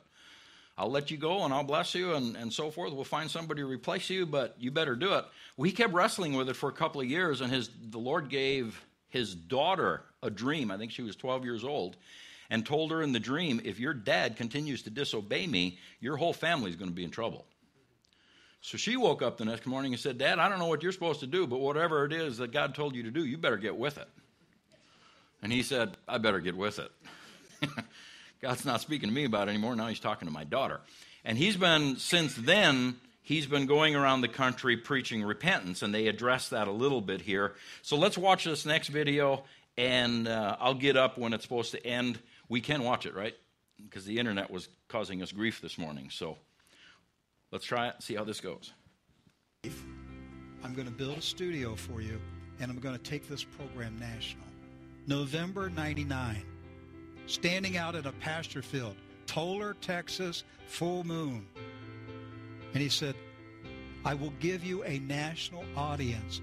I'll let you go and I'll bless you and, and so forth. We'll find somebody to replace you, but you better do it. Well, he kept wrestling with it for a couple of years, and his, the Lord gave his daughter a dream. I think she was 12 years old, and told her in the dream, If your dad continues to disobey me, your whole family's going to be in trouble. So she woke up the next morning and said, Dad, I don't know what you're supposed to do, but whatever it is that God told you to do, you better get with it. And he said, I better get with it. God's not speaking to me about it anymore. Now he's talking to my daughter. And he's been, since then, he's been going around the country preaching repentance, and they address that a little bit here. So let's watch this next video, and uh, I'll get up when it's supposed to end. We can watch it, right? Because the internet was causing us grief this morning. So let's try it, see how this goes. I'm going to build a studio for you, and I'm going to take this program national. November 99, standing out in a pasture field, Tolar, Texas, full moon. And he said, I will give you a national audience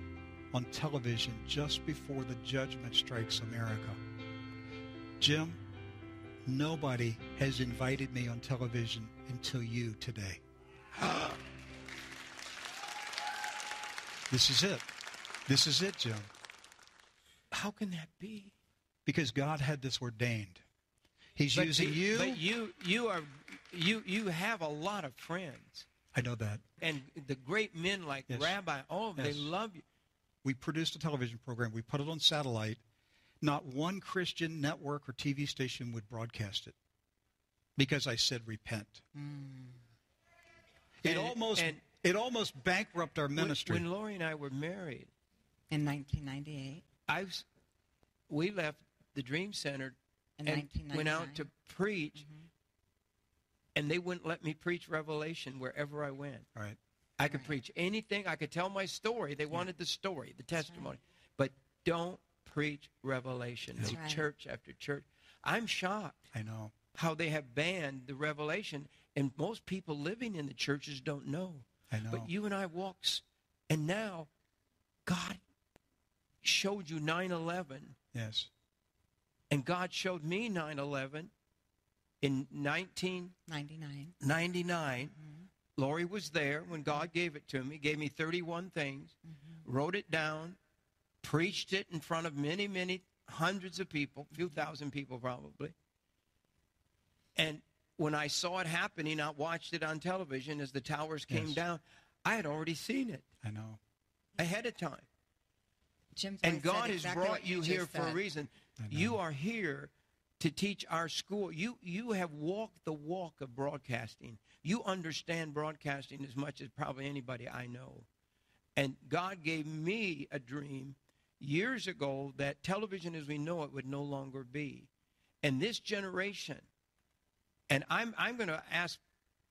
on television just before the judgment strikes America. Jim, nobody has invited me on television until you today. this is it. This is it, Jim. How can that be? Because God had this ordained. He's But using the- you. But you, you are, you, you have a lot of friends, I know that. and the great men like Yes. Rabbi. Oh, they Yes. love you. We produced a television program. We put it on satellite. Not one Christian network or TV station would broadcast it because I said repent. Mm. It And- almost and- it almost bankrupted our When- ministry. When, Lori and I were married, in 1998. I was, we left the Dream Center In and went out to preach, and they wouldn't let me preach Revelation wherever I went. Right. I could preach anything. I could tell my story. They wanted the story, the testimony. But don't preach Revelation. That's No right. church after church. I'm shocked I know. how they have banned the Revelation, and most people living in the churches don't know. I know. But you and I walks, and now God showed you 9 11, yes. And God showed me 9 11 in 1999. 99. Mm-hmm. Lori was there when God gave it to me, gave me 31 things, mm-hmm. wrote it down, preached it in front of many, many hundreds of people, a few mm-hmm. thousand people probably. And when I saw it happening, I watched it on television as the towers came Yes. down. I had already seen it I know. ahead of time. Jim's And God has exactly brought you just here for a reason. You are here to teach our school. You you have walked the walk of broadcasting. You understand broadcasting as much as probably anybody I know. And God gave me a dream years ago that television as we know it would no longer be. And this generation and I'm I'm going to ask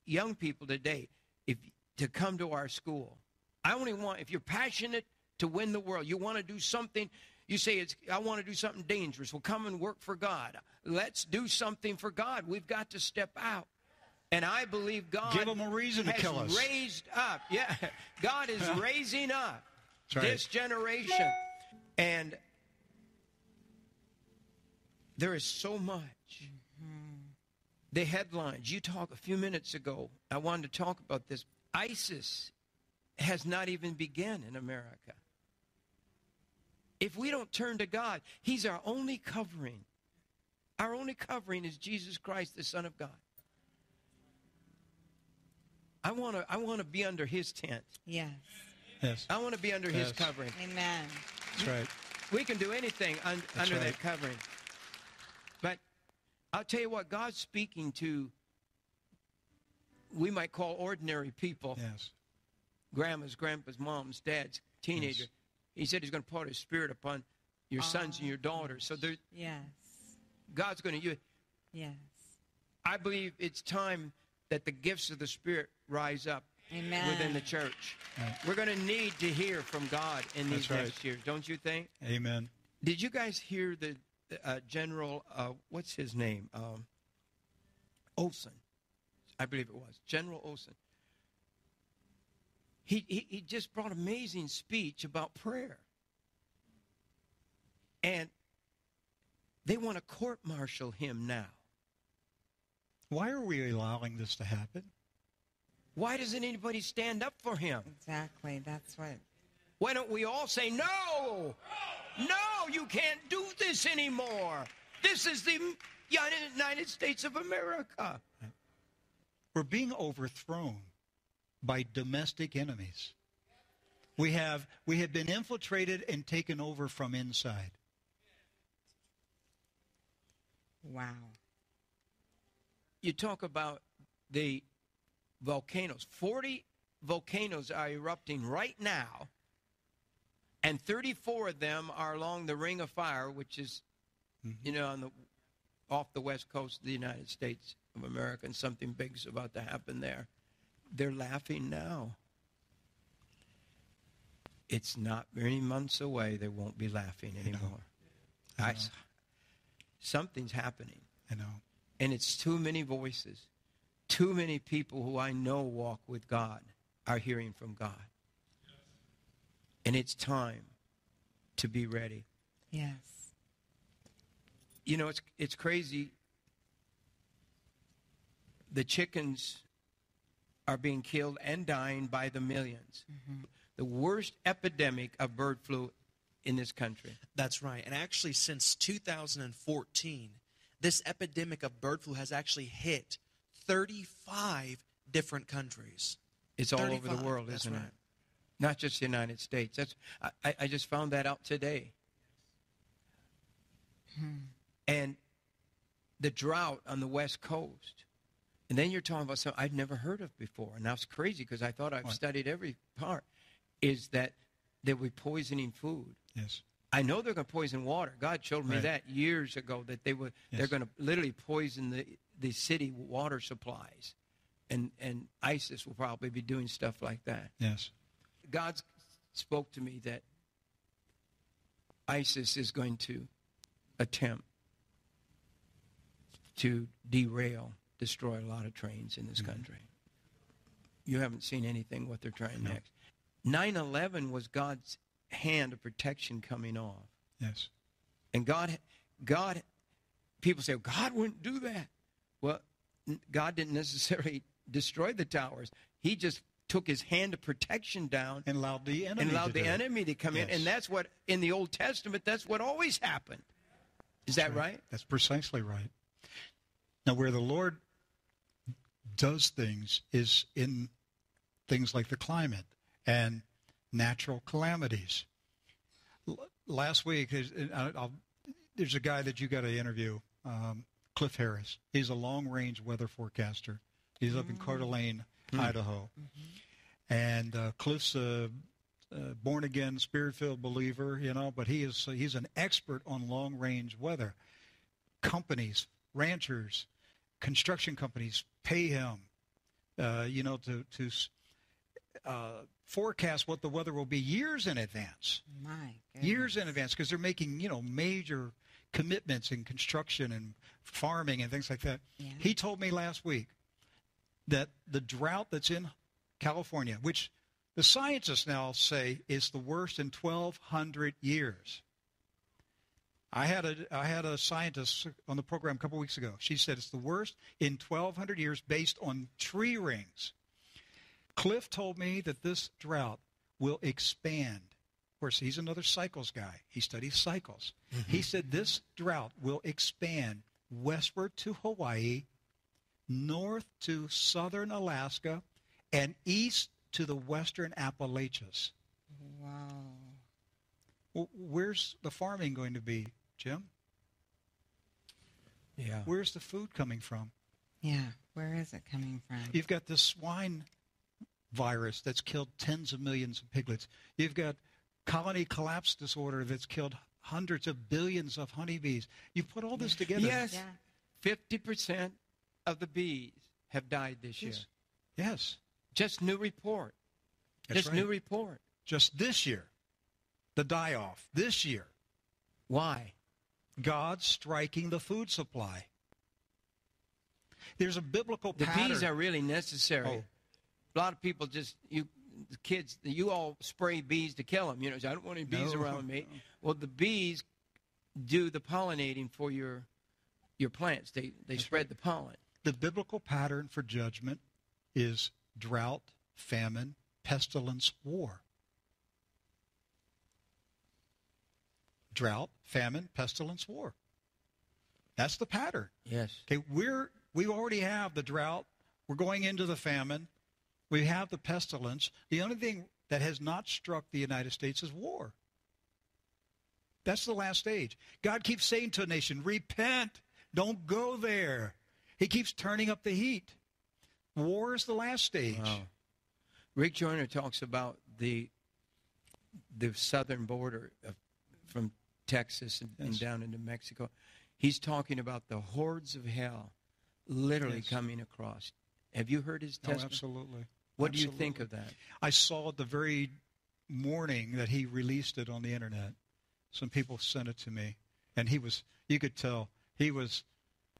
young people today if to come to our school. I only want if you're passionate to win the world, you want to do something. You say it's I want to do something dangerous. Well, come and work for God. Let's do something for God. We've got to step out. And I believe God Give 'em a reason to has kill us. raised up. Yeah, God is raising up right. this generation, and there is so much the headlines. You talked a few minutes ago. I wanted to talk about this. ISIS has not even begun in America. If we don't turn to God, He's our only covering. Our only covering is Jesus Christ, the Son of God. I want to. I want to be under His tent. Yes. Yes. I want to be under His covering. Amen. That's right. We can do anything un- under right. that covering. But I'll tell you what, God's speaking to, we might call ordinary people, Yes. grandmas, grandpas, moms, dads, teenagers. Yes. He said he's going to pour his spirit upon your sons and your daughters. So there, Yes. God's going to use. Yes. I believe it's time that the gifts of the Spirit rise up. Amen. within the church. Right. We're going to need to hear from God in these That's right. next years, don't you think? Amen. Did you guys hear the uh, General, uh, what's his name? Um, Olson. I believe it was. General Olson. He, he, he just brought amazing speech about prayer. And they want to court martial him now. Why are we allowing this to happen? Why doesn't anybody stand up for him? Exactly. That's right. Why don't we all say, no, no, you can't do this anymore. This is the United States of America. We're being overthrown by domestic enemies. We have we have been infiltrated and taken over from inside. Wow. You talk about the volcanoes. 40 volcanoes are erupting right now, and 34 of them are along the Ring of Fire, which is, mm-hmm. you know, on the off the west coast of the United States of America, and something big's about to happen there. They're laughing now. It's not many months away. They won't be laughing anymore. I, something's happening. I know. And it's too many voices. Too many people who I know walk with God are hearing from God. And it's time to be ready. Yes. You know, it's it's crazy. The chickens are being killed and dying by the 1000000s mm-hmm. The worst epidemic of bird flu in this country. That's right. And actually, since 2014, this epidemic of bird flu has actually hit 35 different countries. It's all over the world, that's isn't right. it? Not just the United States. That's I- I, I just found that out today. Hmm. And the drought on the West Coast. And then you're talking about something I'd never heard of before. And that's crazy because I thought I've What? studied every part. Is that they'll be poisoning food. Yes. I know they're going to poison water. God showed me Right. that years ago that they would they're going to literally poison the the city water supplies, and and ISIS will probably be doing stuff like that. Yes. God spoke to me that ISIS is going to attempt to derail, destroy a lot of trains in this mm-hmm. country. You haven't seen anything what they're trying No. next. 9/11 was God's hand of protection coming off. Yes. And God, God, people say, God wouldn't do that. Well, God didn't necessarily destroy the towers. He just took his hand of protection down And allowed the enemy allowed the enemy to come in. And that's what, in the Old Testament, that's what always happened. Is that right? That's precisely right. Now, where the Lord does things is in things like the climate and natural calamities. L- Last week, there's, I- I'll, there's a guy that you got to interview, um, Cliff Harris. He's a long range weather forecaster. He's up in Coeur d'Alene, Idaho. And uh, Cliff's a, a born again, spirit filled believer, you know, but he is he's an expert on long range weather. Companies, ranchers, construction companies pay him, uh, you know, to to uh, forecast what the weather will be years in advance My years in advance because they're making you know major commitments in construction and farming and things like that. Yeah. He told me last week that the drought that's in California, which the scientists now say is the worst in 1,200 years. I had a I had a scientist on the program a couple weeks ago. She said it's the worst in 1,200 years based on tree rings. Cliff told me that this drought will expand. Of course, he's another cycles guy. He studies cycles. Mm-hmm. He said this drought will expand westward to Hawaii, north to southern Alaska, and east to the western Appalachians. Wow. Well, where's the farming going to be, Jim? Yeah. Where's the food coming from? Yeah. Where is it coming from? You've got the swine virus that's killed tens of millions of piglets. You've got colony collapse disorder that's killed hundreds of billions of honeybees. You put all this together. Yes. Yeah. 50% of the bees have died this year. Yes. Yes. Just new report. That's Just right. new report. Just this year, the die off, this year, Why? God striking the food supply. There's a biblical The pattern. bees are really necessary. Oh. A lot of people just you the kids you all spray bees to kill them. You know, I don't want any bees No. around me. Well, the bees do the pollinating for your your plants. They they spread the pollen. the biblical pattern for judgment is drought, famine, pestilence, war. Drought, famine, pestilence, war. That's the pattern. Yes. Okay, we're we already have the drought. We're going into the famine. We have the pestilence. The only thing that has not struck the United States is war. That's the last stage. God keeps saying to a nation, repent. Don't go there. He keeps turning up the heat. War is the last stage. Wow. Rick Joyner talks about the the southern border of, Texas and, and down into Mexico. He's talking about the hordes of hell literally Yes. coming across. Have you heard his Oh, absolutely. What do you think of that? I saw it the very morning that he released it on the internet. Some people sent it to me, and he was. You could tell he was.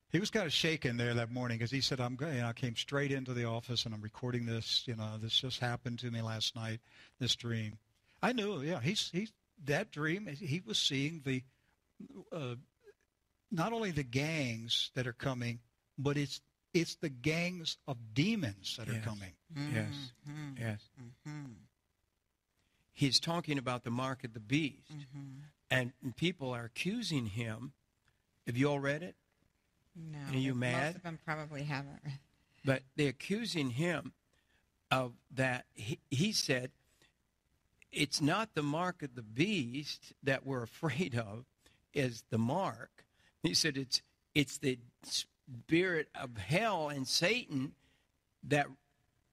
He was kind of shaken there that morning because he said, "I'm going. I came straight into the office and I'm recording this. You know, this just happened to me last night. This dream. I knew. Yeah, he's he's that dream. He was seeing the, uh, not only the gangs that are coming, but it's it's the gangs of demons that are Yes. coming. Yes. Mm-hmm. Yes. Mm-hmm. He's talking about the mark of the beast. Mm-hmm. And people are accusing him. Have you all read it? No. Are you mad? Most mad? of them probably haven't. But they're accusing him of that. He, he said, it's not the mark of the beast that we're afraid of, is the mark. He said it's it's the spirit of hell and Satan that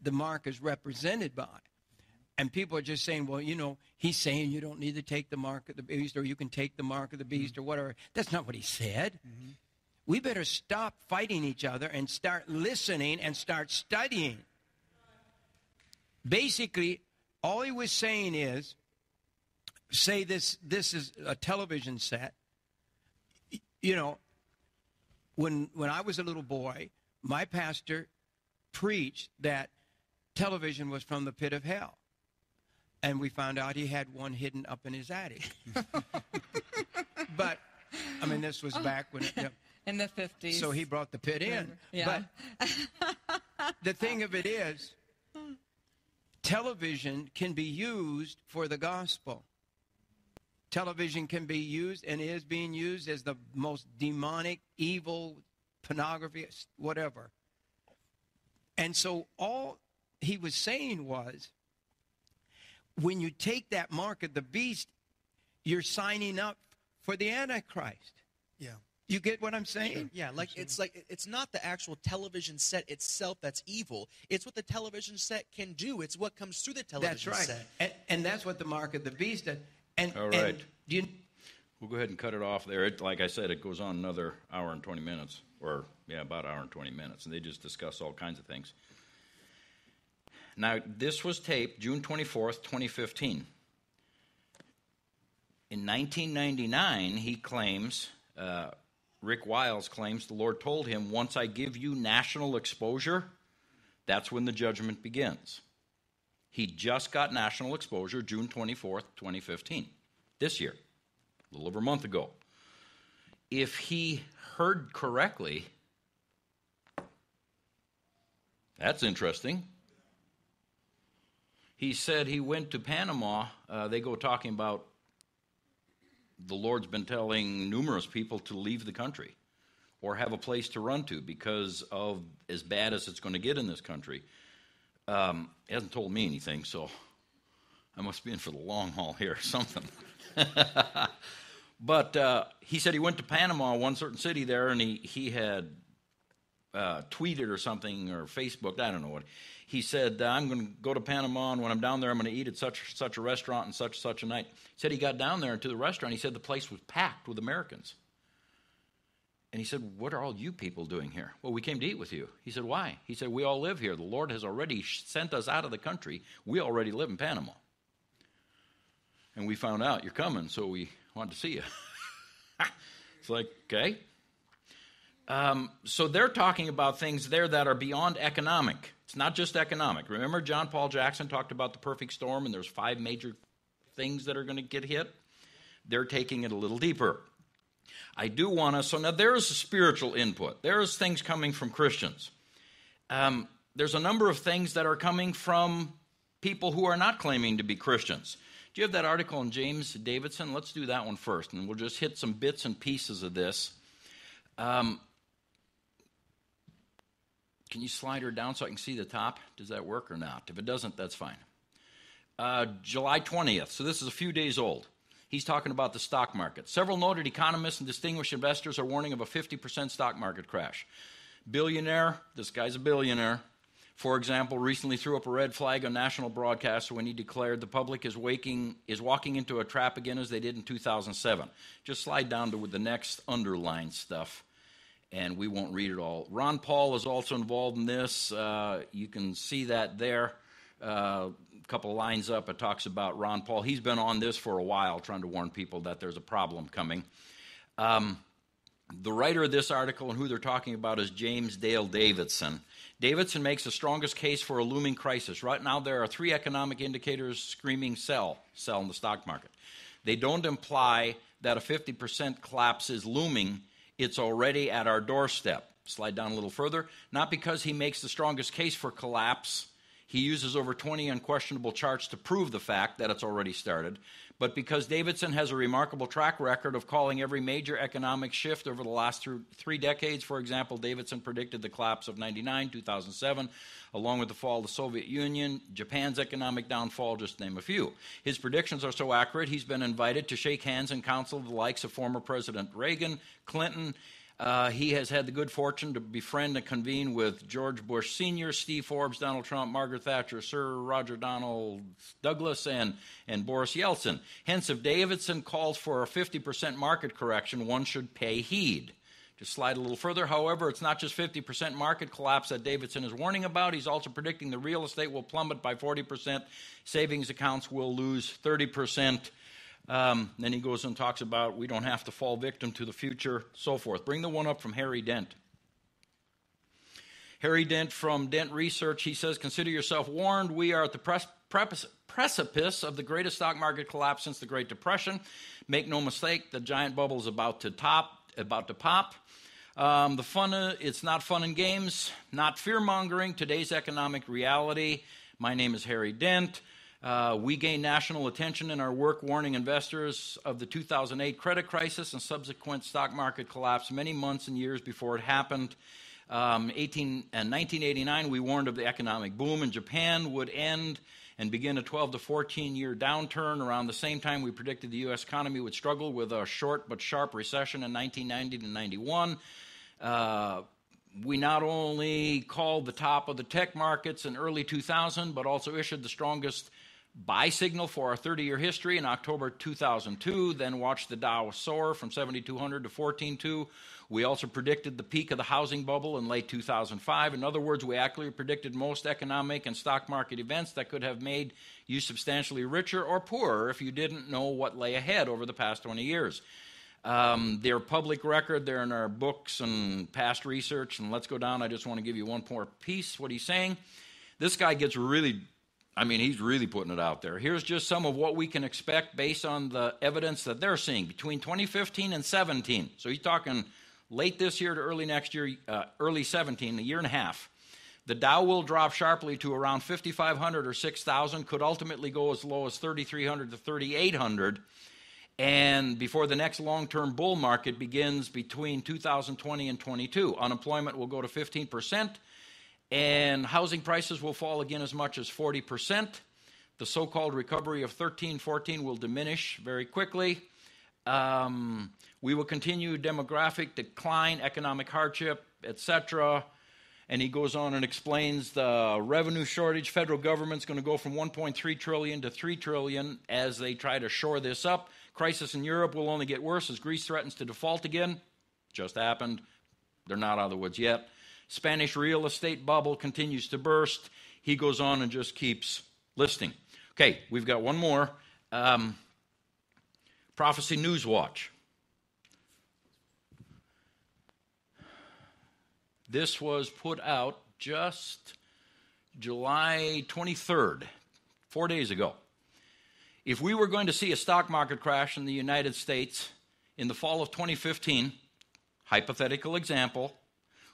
the mark is represented by. And people are just saying, well, you know, he's saying you don't need to take the mark of the beast, or you can take the mark of the beast, mm-hmm. or whatever. That's not what he said. Mm-hmm. We better stop fighting each other and start listening and start studying. Basically, all he was saying is say this this is a television set. You know, when when I was a little boy, my pastor preached that television was from the pit of hell. And we found out he had one hidden up in his attic. but I mean this was back when it, you know, In the 50s. so he brought the pit in. Yeah. But the thing of it is, television can be used for the gospel. Television can be used and is being used as the most demonic, evil, pornography, whatever. And so all he was saying was when you take that mark of the beast, you're signing up for the Antichrist. Yeah. You get what I'm saying? Yeah, like it's like it's not the actual television set itself that's evil. It's what the television set can do. It's what comes through the television That's right. set. And, and that's what the mark of the beast is. And, All and do you, We'll go ahead and cut it off there. It, like I said, it goes on another hour and 20 minutes, or yeah, about an hour and 20 minutes, and they just discuss all kinds of things. Now, this was taped June 24th, 2015. In 1999, he claims, uh, Rick Wiles claims, the Lord told him, Once I give you national exposure, that's when the judgment begins. He just got national exposure June 24th, 2015, this year, a little over a month ago. If he heard correctly, that's interesting. He said he went to Panama. Uh, they go talking about the Lord's been telling numerous people to leave the country or have a place to run to because of as bad as it's going to get in this country. Um, he hasn't told me anything, so I must be in for the long haul here or something. but uh, he said he went to Panama, one certain city there, and he, he had uh, tweeted or something or Facebook, I don't know what. He said, I'm going to go to Panama, and when I'm down there, I'm going to eat at such such a restaurant and such such a night. He said he got down there to the restaurant. He said the place was packed with Americans. And he said, What are all you people doing here? Well, we came to eat with you. He said, Why? He said, We all live here. The Lord has already sent us out of the country. We already live in Panama. And we found out you're coming, so we wanted to see you. it's like, okay. Um, so they're talking about things there that are beyond economic. It's not just economic. Remember, John Paul Jackson talked about the perfect storm, and there's five major things that are going to get hit. They're taking it a little deeper. I do want to. So now there's a spiritual input. There's things coming from Christians. Um, there's a number of things that are coming from people who are not claiming to be Christians. Do you have that article in James Davidson? Let's do that one first, and we'll just hit some bits and pieces of this. Um, can you slide her down so I can see the top? Does that work or not? If it doesn't, that's fine. Uh, July 20th, so this is a few days old. He's talking about the stock market. Several noted economists and distinguished investors are warning of a 50% stock market crash. Billionaire, this guy's a billionaire, for example, recently threw up a red flag on national broadcast when he declared the public is waking is walking into a trap again as they did in 2007. Just slide down to the next underlined stuff, and we won't read it all. Ron Paul is also involved in this. Uh, you can see that there. Uh, a couple lines up, it talks about Ron Paul. He's been on this for a while, trying to warn people that there's a problem coming. Um, the writer of this article and who they're talking about is James Dale Davidson. Davidson makes the strongest case for a looming crisis. Right now, there are three economic indicators screaming sell, sell in the stock market. They don't imply that a 50% collapse is looming, it's already at our doorstep. Slide down a little further. Not because he makes the strongest case for collapse, he uses over 20 unquestionable charts to prove the fact that it's already started, but because Davidson has a remarkable track record of calling every major economic shift over the last three decades. For example, Davidson predicted the collapse of 99, 2007, along with the fall of the Soviet Union, Japan's economic downfall, just name a few. His predictions are so accurate, he's been invited to shake hands and counsel the likes of former President Reagan, Clinton, uh, he has had the good fortune to befriend and convene with George Bush Sr., Steve Forbes, Donald Trump, Margaret Thatcher, Sir Roger Donald Douglas, and, and Boris Yeltsin. Hence, if Davidson calls for a 50% market correction, one should pay heed. Just slide a little further. However, it's not just 50% market collapse that Davidson is warning about. He's also predicting the real estate will plummet by 40%, savings accounts will lose 30%. Um, then he goes and talks about we don't have to fall victim to the future, so forth. Bring the one up from Harry Dent. Harry Dent from Dent Research, he says, Consider yourself warned. We are at the pres- precipice of the greatest stock market collapse since the Great Depression. Make no mistake, the giant bubble is about to top, about to pop. Um, the fun, uh, it's not fun and games, not fear mongering. Today's economic reality. My name is Harry Dent. Uh, we gained national attention in our work warning investors of the 2008 credit crisis and subsequent stock market collapse many months and years before it happened. Um, 18, and 1989, we warned of the economic boom in Japan would end and begin a 12 to 14 year downturn. Around the same time, we predicted the U.S. economy would struggle with a short but sharp recession in 1990 to 91. Uh, we not only called the top of the tech markets in early 2000, but also issued the strongest buy signal for our 30 year history in October 2002, then watched the Dow soar from 7,200 to 14,200. We also predicted the peak of the housing bubble in late 2005. In other words, we accurately predicted most economic and stock market events that could have made you substantially richer or poorer if you didn't know what lay ahead over the past 20 years. Um, they're public record, they're in our books and past research. And let's go down. I just want to give you one more piece what he's saying. This guy gets really I mean, he's really putting it out there. Here's just some of what we can expect based on the evidence that they're seeing between 2015 and 17. So he's talking late this year to early next year, uh, early 17, a year and a half. The Dow will drop sharply to around 5,500 or 6,000, could ultimately go as low as 3,300 to 3,800. And before the next long term bull market begins between 2020 and 22, unemployment will go to 15 percent and housing prices will fall again as much as 40%. The so called recovery of 13 14 will diminish very quickly. Um, we will continue demographic decline, economic hardship, etc. And he goes on and explains the revenue shortage. Federal government's going to go from 1.3 trillion to 3 trillion as they try to shore this up. Crisis in Europe will only get worse as Greece threatens to default again. Just happened. They're not out of the woods yet. Spanish real estate bubble continues to burst. He goes on and just keeps listing. Okay, we've got one more. Um, Prophecy News Watch. This was put out just July 23rd, four days ago. If we were going to see a stock market crash in the United States in the fall of 2015, hypothetical example,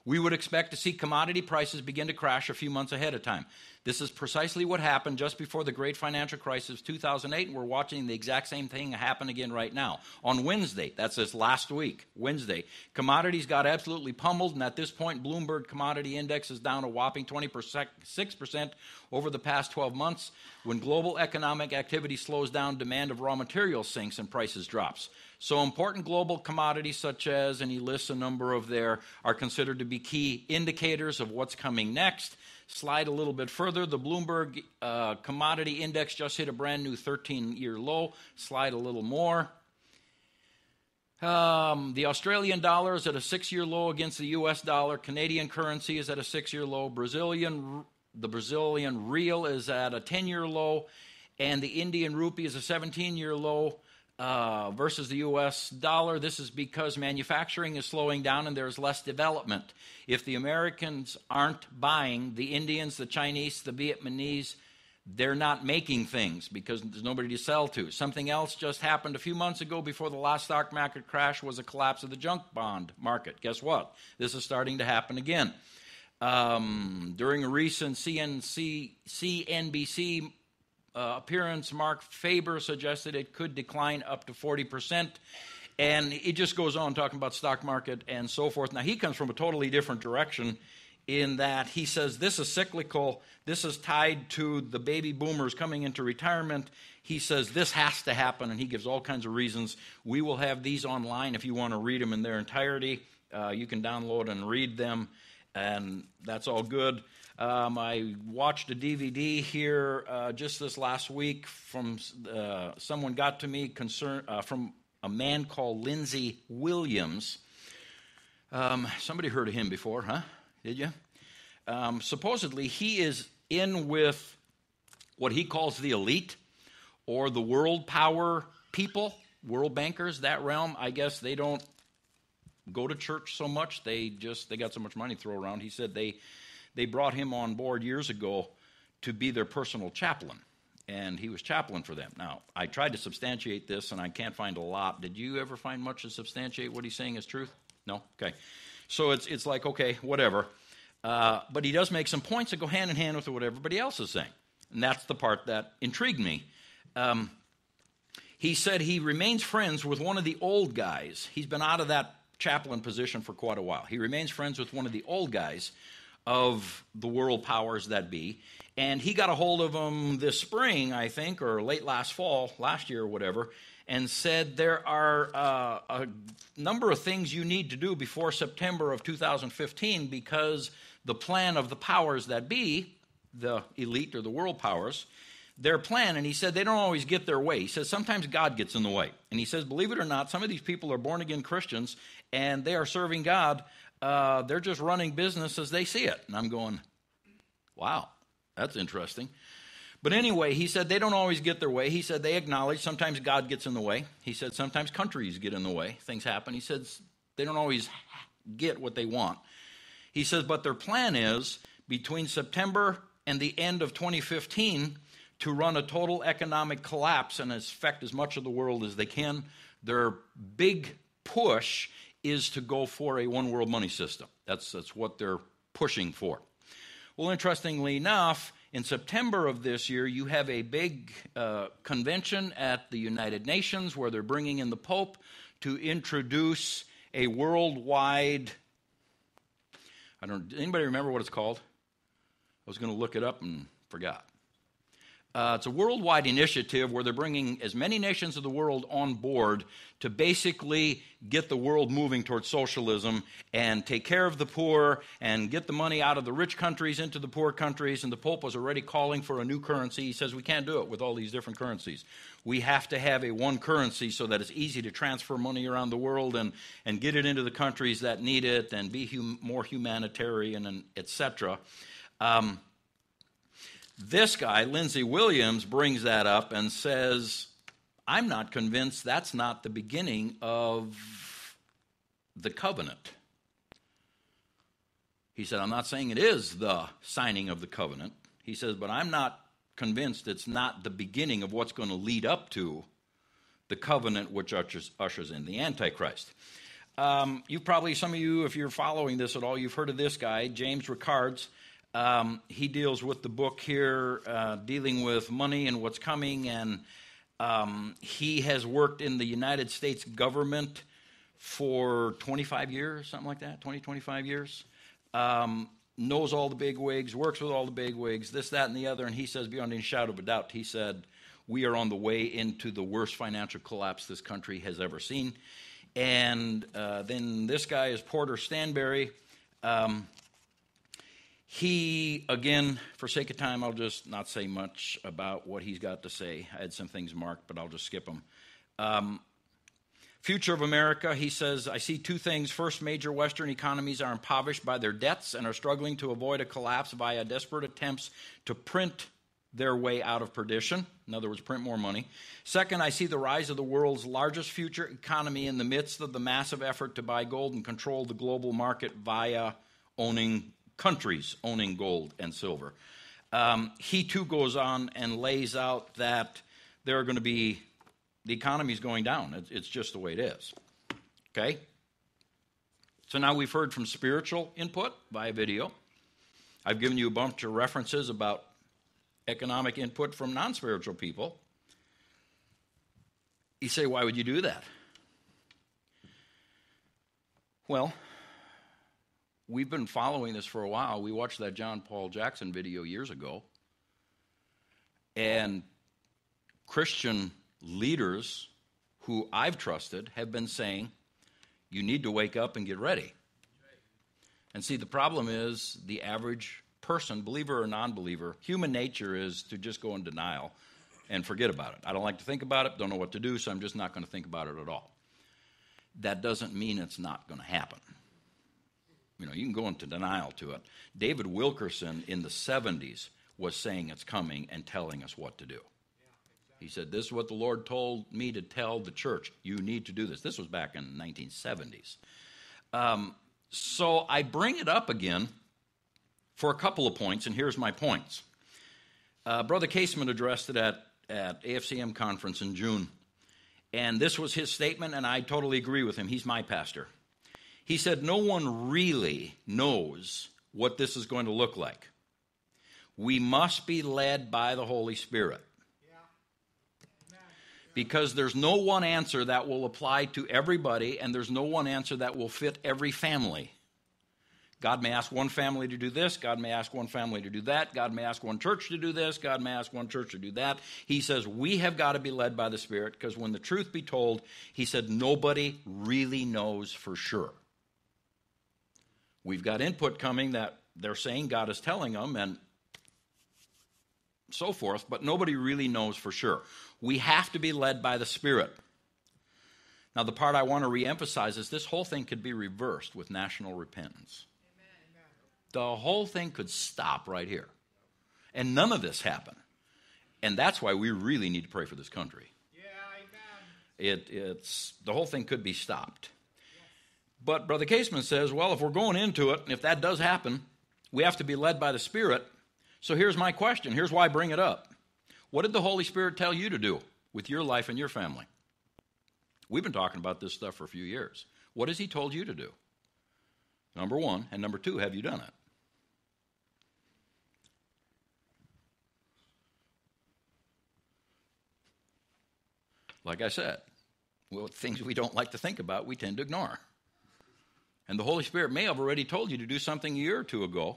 we would expect to see commodity prices begin to crash a few months ahead of time. This is precisely what happened just before the great financial crisis of 2008, and we're watching the exact same thing happen again right now. On Wednesday, that's this last week, Wednesday, commodities got absolutely pummeled, and at this point, Bloomberg Commodity Index is down a whopping 26% over the past 12 months. When global economic activity slows down, demand of raw materials sinks and prices drops. So important global commodities such as, and he lists a number of there, are considered to be key indicators of what's coming next. Slide a little bit further. The Bloomberg uh, Commodity Index just hit a brand new 13 year low. Slide a little more. Um, the Australian dollar is at a six year low against the US dollar. Canadian currency is at a six year low. Brazilian, the Brazilian real is at a 10 year low. And the Indian rupee is a 17 year low uh, versus the US dollar. This is because manufacturing is slowing down and there's less development. If the Americans aren't buying, the Indians, the Chinese, the Vietnamese, they're not making things because there's nobody to sell to. Something else just happened a few months ago before the last stock market crash was a collapse of the junk bond market. Guess what? This is starting to happen again. Um, during a recent CNC, CNBC uh, appearance, Marc Faber suggested it could decline up to 40%. And it just goes on talking about stock market and so forth. Now, he comes from a totally different direction in that he says this is cyclical, this is tied to the baby boomers coming into retirement. He says this has to happen, and he gives all kinds of reasons. We will have these online if you want to read them in their entirety. Uh, you can download and read them, and that's all good. Um, I watched a DVD here uh, just this last week from uh, someone got to me concern uh, from a man called Lindsey Williams. Um, somebody heard of him before, huh? Did you? Um, supposedly, he is in with what he calls the elite or the world power people, world bankers, that realm. I guess they don't go to church so much. They just they got so much money to throw around. He said they they brought him on board years ago to be their personal chaplain. And he was chaplain for them. Now, I tried to substantiate this, and I can't find a lot. Did you ever find much to substantiate what he's saying is truth? No? Okay. So it's, it's like, okay, whatever. Uh, but he does make some points that go hand in hand with what everybody else is saying. And that's the part that intrigued me. Um, he said he remains friends with one of the old guys. He's been out of that chaplain position for quite a while. He remains friends with one of the old guys of the world powers that be. And he got a hold of them this spring, I think, or late last fall, last year or whatever, and said there are uh, a number of things you need to do before September of 2015 because the plan of the powers that be, the elite or the world powers, their plan, and he said they don't always get their way. He says sometimes God gets in the way. And he says, believe it or not, some of these people are born again Christians and they are serving God uh, they're just running business as they see it. And I'm going, wow, that's interesting. But anyway, he said they don't always get their way. He said they acknowledge sometimes God gets in the way. He said sometimes countries get in the way. Things happen. He says they don't always get what they want. He says, but their plan is between September and the end of 2015 to run a total economic collapse and affect as much of the world as they can. Their big push is to go for a one world money system. That's, that's what they're pushing for. Well, interestingly enough, in September of this year, you have a big uh, convention at the United Nations where they're bringing in the Pope to introduce a worldwide. I don't. Anybody remember what it's called? I was going to look it up and forgot. Uh, it's a worldwide initiative where they're bringing as many nations of the world on board to basically get the world moving towards socialism and take care of the poor and get the money out of the rich countries into the poor countries. And the Pope was already calling for a new currency. He says we can't do it with all these different currencies. We have to have a one currency so that it's easy to transfer money around the world and, and get it into the countries that need it and be hum- more humanitarian and etc. Um, this guy, Lindsey Williams, brings that up and says, I'm not convinced that's not the beginning of the covenant. He said, I'm not saying it is the signing of the covenant. He says, but I'm not convinced it's not the beginning of what's going to lead up to the covenant which ushers, ushers in the Antichrist. Um, you probably, some of you, if you're following this at all, you've heard of this guy, James Rickards. Um, he deals with the book here, uh, dealing with money and what's coming, and um, he has worked in the United States government for 25 years, something like that, 20, 25 years. Um, knows all the big wigs, works with all the big wigs, this, that, and the other, and he says, beyond any shadow of a doubt, he said, we are on the way into the worst financial collapse this country has ever seen. And uh, then this guy is Porter Stansberry. Um, he, again, for sake of time, I'll just not say much about what he's got to say. I had some things marked, but I'll just skip them. Um, Future of America, he says, I see two things. First, major Western economies are impoverished by their debts and are struggling to avoid a collapse via desperate attempts to print their way out of perdition. In other words, print more money. Second, I see the rise of the world's largest future economy in the midst of the massive effort to buy gold and control the global market via owning countries owning gold and silver. Um, he too goes on and lays out that there are going to be, the economy is going down. It's, it's just the way it is. Okay? So now we've heard from spiritual input via video. I've given you a bunch of references about economic input from non spiritual people. You say, why would you do that? Well, we've been following this for a while. We watched that John Paul Jackson video years ago. And Christian leaders who I've trusted have been saying, you need to wake up and get ready. And see, the problem is the average person, believer or non believer, human nature is to just go in denial and forget about it. I don't like to think about it, don't know what to do, so I'm just not going to think about it at all. That doesn't mean it's not going to happen. You know, you can go into denial to it. David Wilkerson in the 70s was saying it's coming and telling us what to do. He said, This is what the Lord told me to tell the church. You need to do this. This was back in the 1970s. Um, so I bring it up again for a couple of points, and here's my points. Uh, Brother Casement addressed it at, at AFCM conference in June, and this was his statement, and I totally agree with him. He's my pastor. He said, No one really knows what this is going to look like. We must be led by the Holy Spirit. Because there's no one answer that will apply to everybody, and there's no one answer that will fit every family. God may ask one family to do this. God may ask one family to do that. God may ask one church to do this. God may ask one church to do that. He says we have got to be led by the Spirit because when the truth be told, he said nobody really knows for sure. We've got input coming that they're saying God is telling them and so forth, but nobody really knows for sure. We have to be led by the Spirit. Now, the part I want to reemphasize is this whole thing could be reversed with national repentance. The whole thing could stop right here. And none of this happen. And that's why we really need to pray for this country. Yeah, it, it's, the whole thing could be stopped. But Brother Casement says, well, if we're going into it, and if that does happen, we have to be led by the Spirit. So here's my question. Here's why I bring it up. What did the Holy Spirit tell you to do with your life and your family? We've been talking about this stuff for a few years. What has He told you to do? Number one. And number two, have you done it? Like I said, well, things we don't like to think about, we tend to ignore. And the Holy Spirit may have already told you to do something a year or two ago.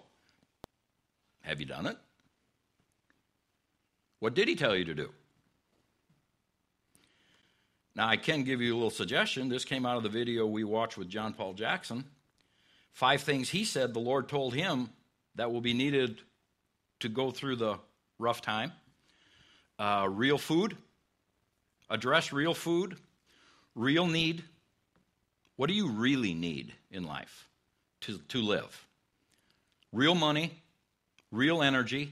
Have you done it? What did he tell you to do? Now, I can give you a little suggestion. This came out of the video we watched with John Paul Jackson. Five things he said the Lord told him that will be needed to go through the rough time uh, real food, address real food, real need. What do you really need in life to, to live? Real money, real energy,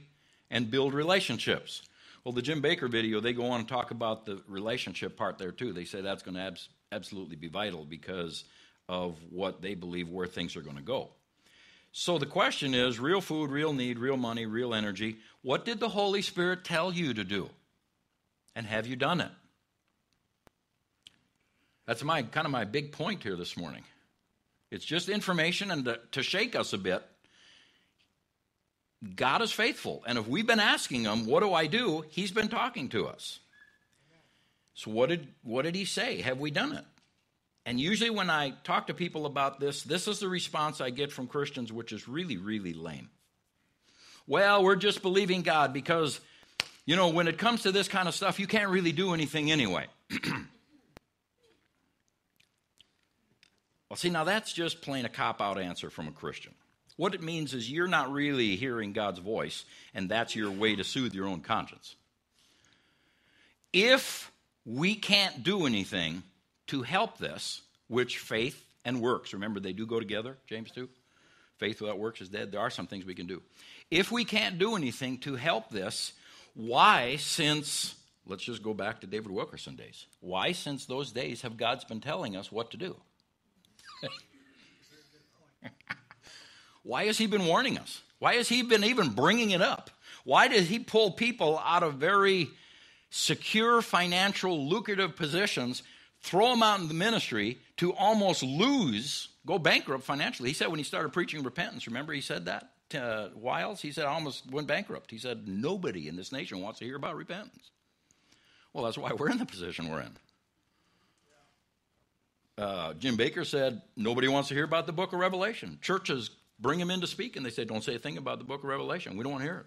and build relationships. Well, the Jim Bakker video, they go on and talk about the relationship part there too. They say that's going to abs- absolutely be vital because of what they believe where things are going to go. So the question is real food, real need, real money, real energy. What did the Holy Spirit tell you to do? And have you done it? That's my kind of my big point here this morning. It's just information and to, to shake us a bit. God is faithful. And if we've been asking him, what do I do? He's been talking to us. So what did what did he say? Have we done it? And usually when I talk to people about this, this is the response I get from Christians, which is really, really lame. Well, we're just believing God because, you know, when it comes to this kind of stuff, you can't really do anything anyway. well, see, now that's just plain a cop out answer from a Christian. What it means is you're not really hearing God's voice, and that's your way to soothe your own conscience. If we can't do anything to help this, which faith and works, remember they do go together, James 2? Faith without works is dead. There are some things we can do. If we can't do anything to help this, why, since, let's just go back to David Wilkerson days, why, since those days, have God's been telling us what to do? Why has he been warning us? Why has he been even bringing it up? Why did he pull people out of very secure financial lucrative positions, throw them out in the ministry to almost lose, go bankrupt financially? He said when he started preaching repentance, remember he said that uh, Wiles? He said I almost went bankrupt. He said nobody in this nation wants to hear about repentance. Well, that's why we're in the position we're in. Uh, Jim Bakker said nobody wants to hear about the book of Revelation. Churches bring him in to speak, and they say, Don't say a thing about the book of Revelation. We don't want to hear it.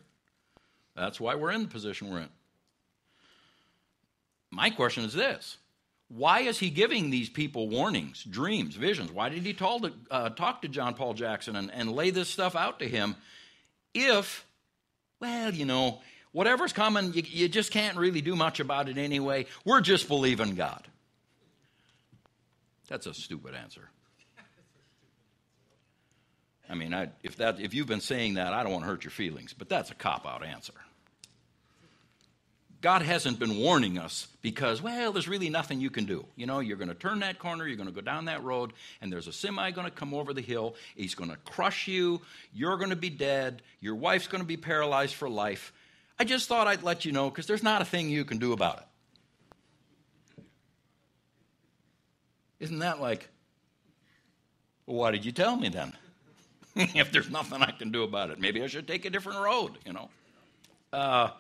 That's why we're in the position we're in. My question is this Why is he giving these people warnings, dreams, visions? Why did he talk to, uh, talk to John Paul Jackson and, and lay this stuff out to him if, well, you know, whatever's coming, you, you just can't really do much about it anyway? We're just believing God. That's a stupid answer. I mean, I, if, that, if you've been saying that, I don't want to hurt your feelings, but that's a cop out answer. God hasn't been warning us because, well, there's really nothing you can do. You know, you're going to turn that corner, you're going to go down that road, and there's a semi going to come over the hill. He's going to crush you. You're going to be dead. Your wife's going to be paralyzed for life. I just thought I'd let you know because there's not a thing you can do about it. Isn't that like, well, why did you tell me then? if there's nothing I can do about it, maybe I should take a different road, you know. Uh,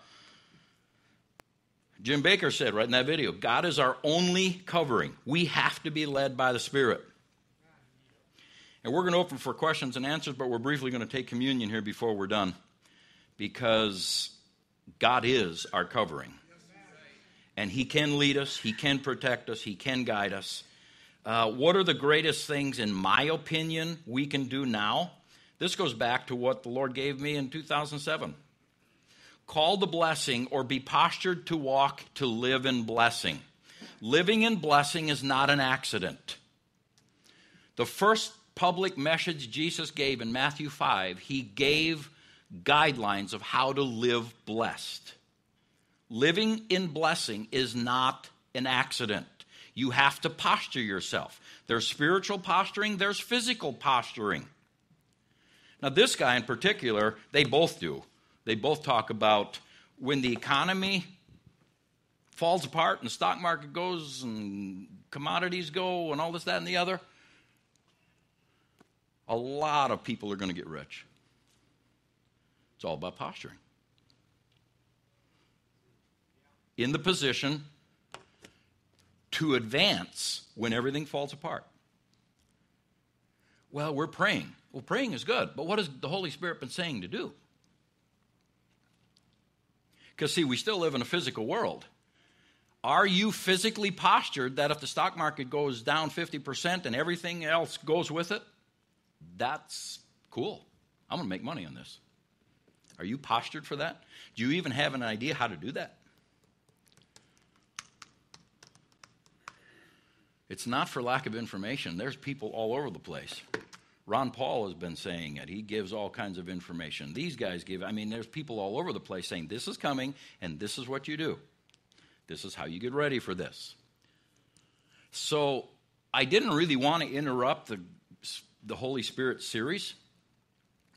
Jim Bakker said right in that video God is our only covering. We have to be led by the Spirit. And we're going to open for questions and answers, but we're briefly going to take communion here before we're done because God is our covering. And He can lead us, He can protect us, He can guide us. Uh, what are the greatest things, in my opinion, we can do now? This goes back to what the Lord gave me in 2007. Call the blessing or be postured to walk to live in blessing. Living in blessing is not an accident. The first public message Jesus gave in Matthew 5, he gave guidelines of how to live blessed. Living in blessing is not an accident. You have to posture yourself. There's spiritual posturing, there's physical posturing. Now, this guy in particular, they both do. They both talk about when the economy falls apart and the stock market goes and commodities go and all this, that, and the other, a lot of people are going to get rich. It's all about posturing. In the position to advance when everything falls apart. Well, we're praying. Well, praying is good, but what has the Holy Spirit been saying to do? Because, see, we still live in a physical world. Are you physically postured that if the stock market goes down 50% and everything else goes with it, that's cool. I'm going to make money on this. Are you postured for that? Do you even have an idea how to do that? It's not for lack of information. There's people all over the place. Ron Paul has been saying it. He gives all kinds of information. These guys give, I mean, there's people all over the place saying, this is coming and this is what you do. This is how you get ready for this. So I didn't really want to interrupt the, the Holy Spirit series,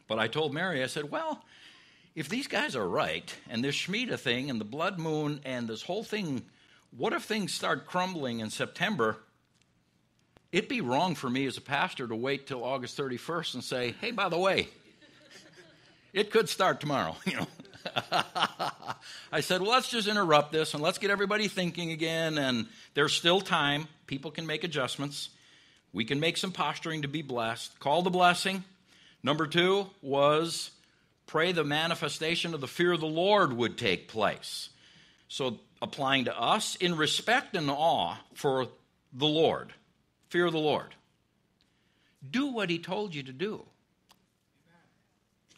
but I told Mary, I said, well, if these guys are right, and this Shemitah thing, and the blood moon, and this whole thing, what if things start crumbling in September? It'd be wrong for me as a pastor to wait till August 31st and say, hey, by the way, it could start tomorrow, you know. I said, well, let's just interrupt this and let's get everybody thinking again. And there's still time. People can make adjustments. We can make some posturing to be blessed. Call the blessing. Number two was pray the manifestation of the fear of the Lord would take place. So, applying to us in respect and awe for the Lord. Fear the Lord. Do what he told you to do.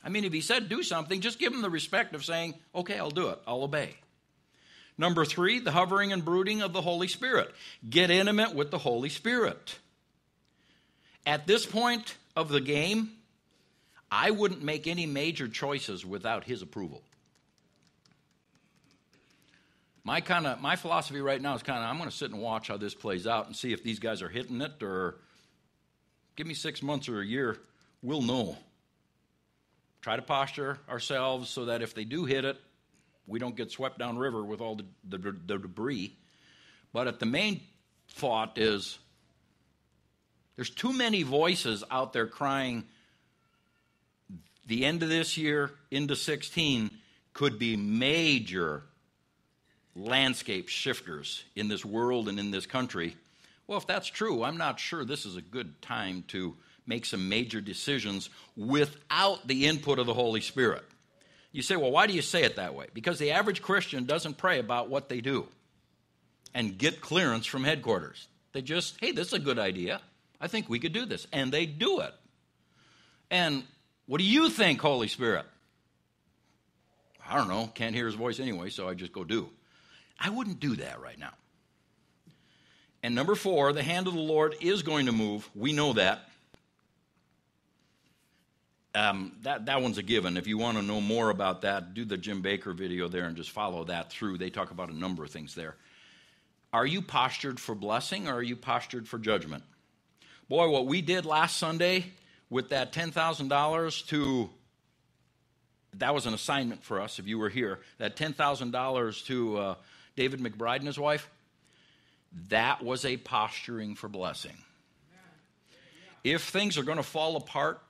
I mean, if he said do something, just give him the respect of saying, okay, I'll do it, I'll obey. Number three, the hovering and brooding of the Holy Spirit. Get intimate with the Holy Spirit. At this point of the game, I wouldn't make any major choices without his approval. My kind of my philosophy right now is kind of I'm going to sit and watch how this plays out and see if these guys are hitting it or give me 6 months or a year, we'll know. Try to posture ourselves so that if they do hit it, we don't get swept downriver with all the, the, the debris. But at the main thought is there's too many voices out there crying the end of this year into 16 could be major landscape shifters in this world and in this country. Well, if that's true, I'm not sure this is a good time to make some major decisions without the input of the Holy Spirit. You say, well, why do you say it that way? Because the average Christian doesn't pray about what they do and get clearance from headquarters. They just, hey, this is a good idea. I think we could do this. And they do it. And what do you think, Holy Spirit? I don't know. Can't hear his voice anyway, so I just go do. I wouldn't do that right now. And number four, the hand of the Lord is going to move. We know that. Um, that, that one's a given. If you want to know more about that, do the Jim Bakker video there and just follow that through. They talk about a number of things there. Are you postured for blessing or are you postured for judgment? Boy, what we did last Sunday with that $10,000 to, that was an assignment for us if you were here, that $10,000 to uh, David McBride and his wife, that was a posturing for blessing. If things are going to fall apart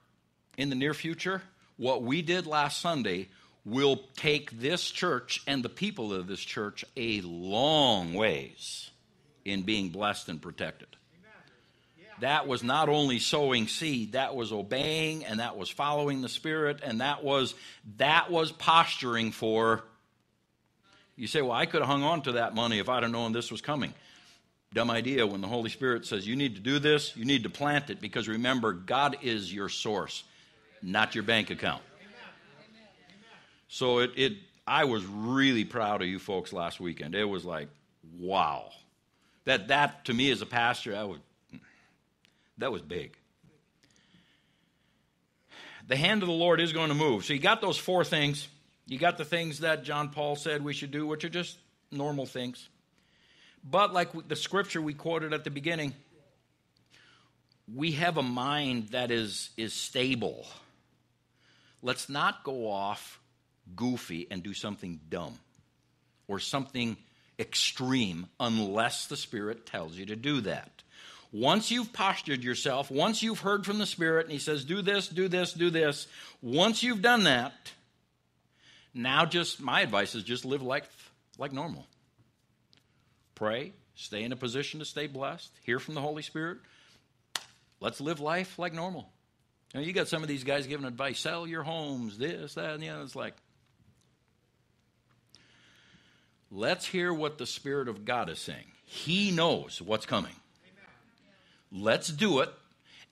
in the near future, what we did last Sunday will take this church and the people of this church a long ways in being blessed and protected. That was not only sowing seed, that was obeying and that was following the Spirit and that was that was posturing for you say, Well, I could have hung on to that money if I'd have known this was coming. Dumb idea when the Holy Spirit says you need to do this, you need to plant it, because remember, God is your source not your bank account. So it, it I was really proud of you folks last weekend. It was like, wow. That that to me as a pastor, that was that was big. The hand of the Lord is going to move. So you got those four things. You got the things that John Paul said we should do, which are just normal things. But like the scripture we quoted at the beginning, we have a mind that is is stable let's not go off goofy and do something dumb or something extreme unless the Spirit tells you to do that. Once you've postured yourself, once you've heard from the Spirit and He says, do this, do this, do this, once you've done that, now just my advice is just live like, like normal. Pray, stay in a position to stay blessed, hear from the Holy Spirit. Let's live life like normal. You, you got some of these guys giving advice sell your homes, this, that, and the other. It's like, Let's hear what the Spirit of God is saying. He knows what's coming. Let's do it,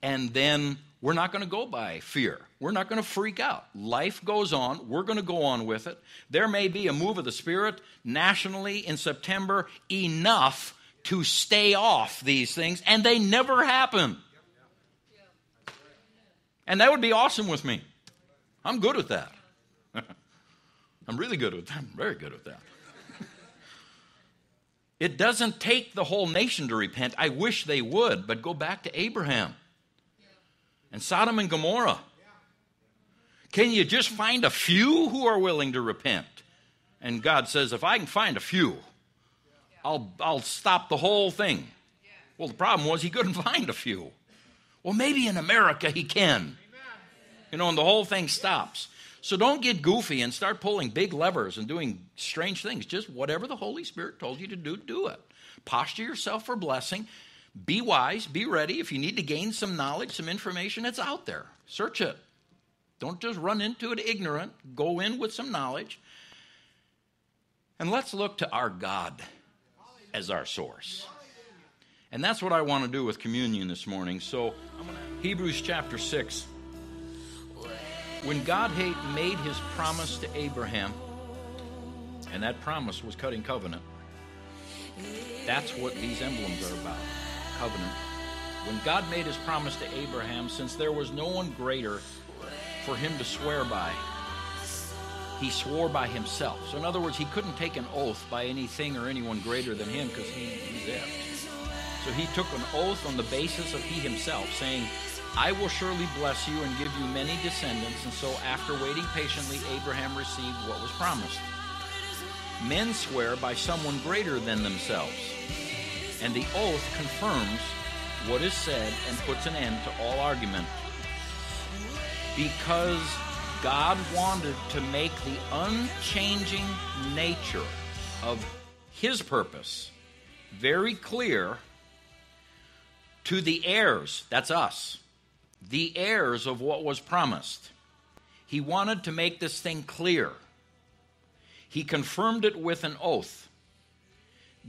and then we're not going to go by fear. We're not going to freak out. Life goes on. We're going to go on with it. There may be a move of the Spirit nationally in September enough to stay off these things, and they never happen. And that would be awesome with me. I'm good with that. I'm really good with that. I'm very good with that. it doesn't take the whole nation to repent. I wish they would, but go back to Abraham and Sodom and Gomorrah. Can you just find a few who are willing to repent? And God says, if I can find a few, I'll, I'll stop the whole thing. Well, the problem was he couldn't find a few. Well, maybe in America he can. You know, and the whole thing stops. So don't get goofy and start pulling big levers and doing strange things. Just whatever the Holy Spirit told you to do, do it. Posture yourself for blessing. Be wise, be ready. If you need to gain some knowledge, some information, it's out there. Search it. Don't just run into it ignorant. Go in with some knowledge. And let's look to our God as our source. And that's what I want to do with communion this morning. So, Hebrews chapter 6. When God made his promise to Abraham, and that promise was cutting covenant, that's what these emblems are about covenant. When God made his promise to Abraham, since there was no one greater for him to swear by, he swore by himself. So, in other words, he couldn't take an oath by anything or anyone greater than him because he, he's it. So, he took an oath on the basis of he himself, saying, I will surely bless you and give you many descendants. And so, after waiting patiently, Abraham received what was promised. Men swear by someone greater than themselves, and the oath confirms what is said and puts an end to all argument. Because God wanted to make the unchanging nature of His purpose very clear to the heirs, that's us, the heirs of what was promised. He wanted to make this thing clear. He confirmed it with an oath.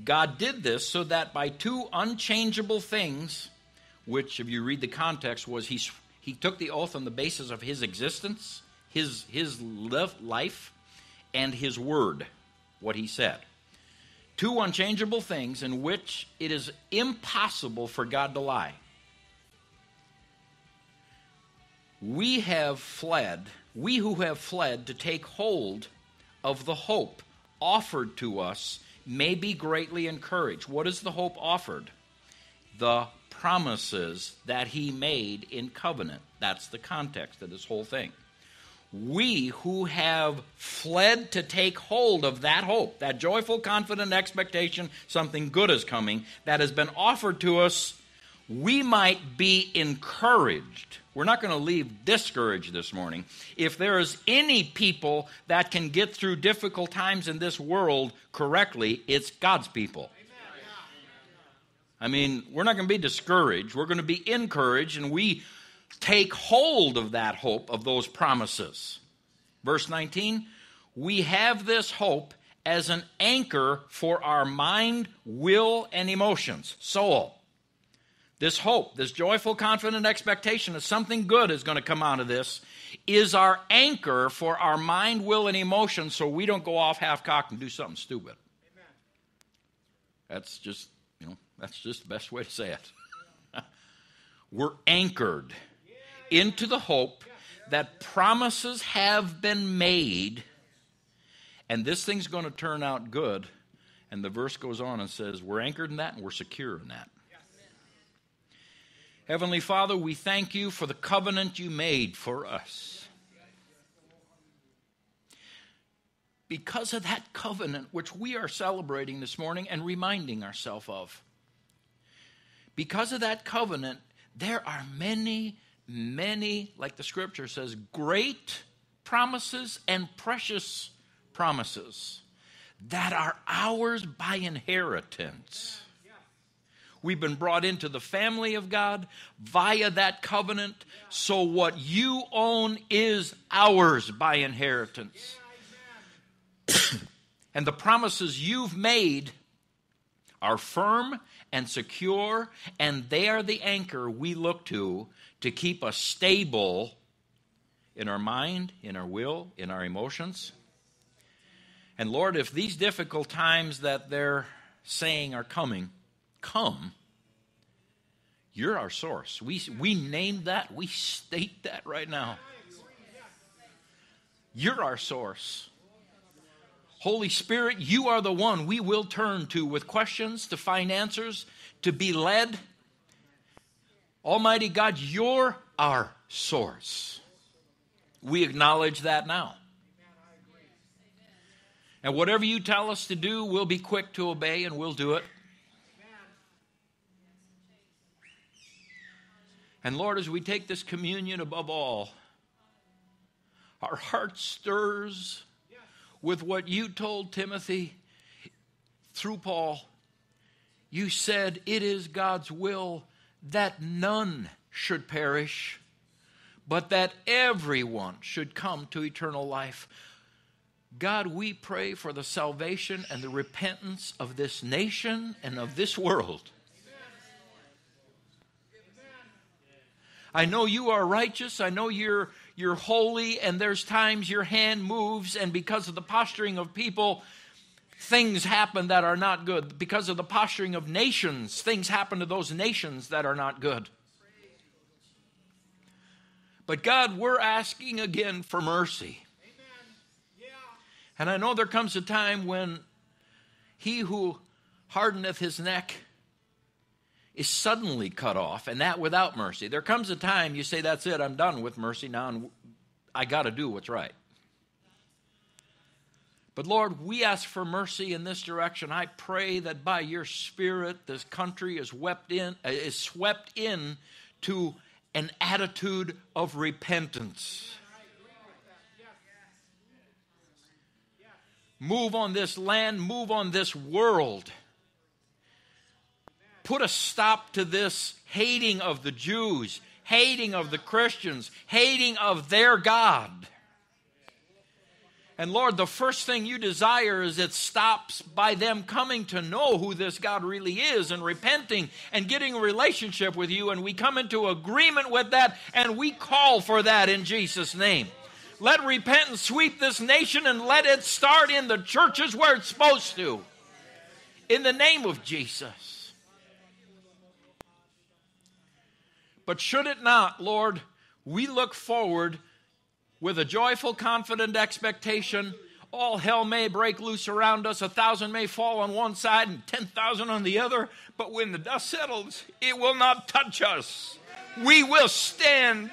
God did this so that by two unchangeable things, which, if you read the context, was he, he took the oath on the basis of his existence, his, his life, and his word, what he said. Two unchangeable things in which it is impossible for God to lie. We have fled, we who have fled to take hold of the hope offered to us may be greatly encouraged. What is the hope offered? The promises that he made in covenant. That's the context of this whole thing. We who have fled to take hold of that hope, that joyful, confident expectation, something good is coming, that has been offered to us, we might be encouraged. We're not going to leave discouraged this morning. If there is any people that can get through difficult times in this world correctly, it's God's people. I mean, we're not going to be discouraged. We're going to be encouraged, and we take hold of that hope, of those promises. Verse 19 We have this hope as an anchor for our mind, will, and emotions, soul. This hope, this joyful, confident expectation that something good is going to come out of this, is our anchor for our mind, will, and emotions so we don't go off half cocked and do something stupid. Amen. That's just, you know, that's just the best way to say it. We're anchored into the hope that promises have been made, and this thing's going to turn out good. And the verse goes on and says, We're anchored in that and we're secure in that. Heavenly Father, we thank you for the covenant you made for us. Because of that covenant, which we are celebrating this morning and reminding ourselves of, because of that covenant, there are many, many, like the scripture says, great promises and precious promises that are ours by inheritance. We've been brought into the family of God via that covenant. So what you own is ours by inheritance. And the promises you've made are firm and secure, and they are the anchor we look to to keep us stable in our mind, in our will, in our emotions. And Lord, if these difficult times that they're saying are coming come, you're our source. We, we name that, we state that right now. You're our source. Holy Spirit, you are the one we will turn to with questions, to find answers, to be led. Almighty God, you're our source. We acknowledge that now. And whatever you tell us to do, we'll be quick to obey and we'll do it. And Lord, as we take this communion above all, our heart stirs with what you told Timothy through Paul. You said it is God's will that none should perish, but that everyone should come to eternal life. God, we pray for the salvation and the repentance of this nation and of this world. I know you are righteous. I know you're, you're holy, and there's times your hand moves, and because of the posturing of people, things happen that are not good. Because of the posturing of nations, things happen to those nations that are not good. But God, we're asking again for mercy. And I know there comes a time when he who hardeneth his neck is suddenly cut off, and that without mercy. There comes a time you say, That's it, I'm done with mercy now, and I got to do what's right. But Lord, we ask for mercy in this direction. I pray that by your Spirit, this country is swept in, uh, is swept in to an attitude of repentance. Move on this land, move on this world put a stop to this hating of the Jews, hating of the Christians, hating of their God. And Lord, the first thing you desire is it stops by them coming to know who this God really is and repenting and getting a relationship with you. And we come into agreement with that and we call for that in Jesus' name. Let repentance sweep this nation and let it start in the churches where it's supposed to. In the name of Jesus. But should it not, Lord, we look forward with a joyful, confident expectation. All hell may break loose around us, a thousand may fall on one side and 10,000 on the other, but when the dust settles, it will not touch us. We will stand,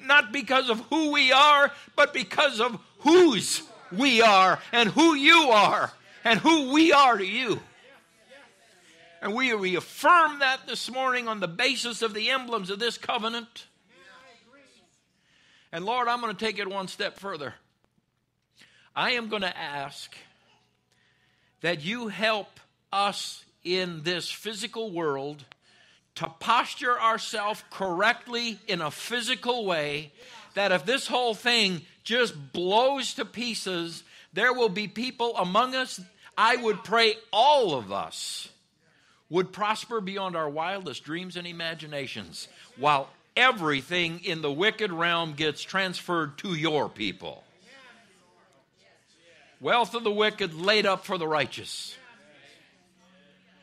not because of who we are, but because of whose we are and who you are and who we are to you. And we reaffirm that this morning on the basis of the emblems of this covenant. And Lord, I'm going to take it one step further. I am going to ask that you help us in this physical world to posture ourselves correctly in a physical way that if this whole thing just blows to pieces, there will be people among us. I would pray all of us would prosper beyond our wildest dreams and imaginations, while everything in the wicked realm gets transferred to your people. Wealth of the wicked laid up for the righteous.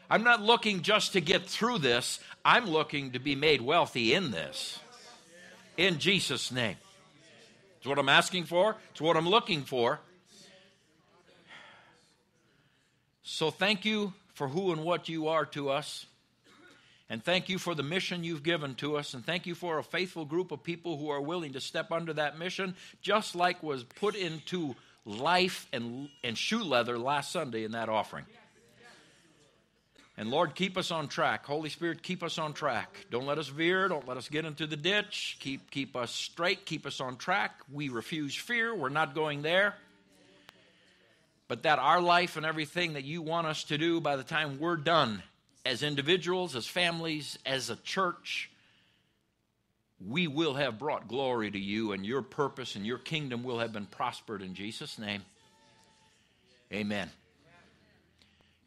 I'm not looking just to get through this, I'm looking to be made wealthy in this. In Jesus' name. It's what I'm asking for, it's what I'm looking for. So thank you for who and what you are to us. And thank you for the mission you've given to us. And thank you for a faithful group of people who are willing to step under that mission, just like was put into life and, and shoe leather last Sunday in that offering. And Lord, keep us on track. Holy Spirit, keep us on track. Don't let us veer. Don't let us get into the ditch. Keep, keep us straight. Keep us on track. We refuse fear. We're not going there but that our life and everything that you want us to do by the time we're done as individuals, as families, as a church, we will have brought glory to you and your purpose and your kingdom will have been prospered in Jesus' name. Amen.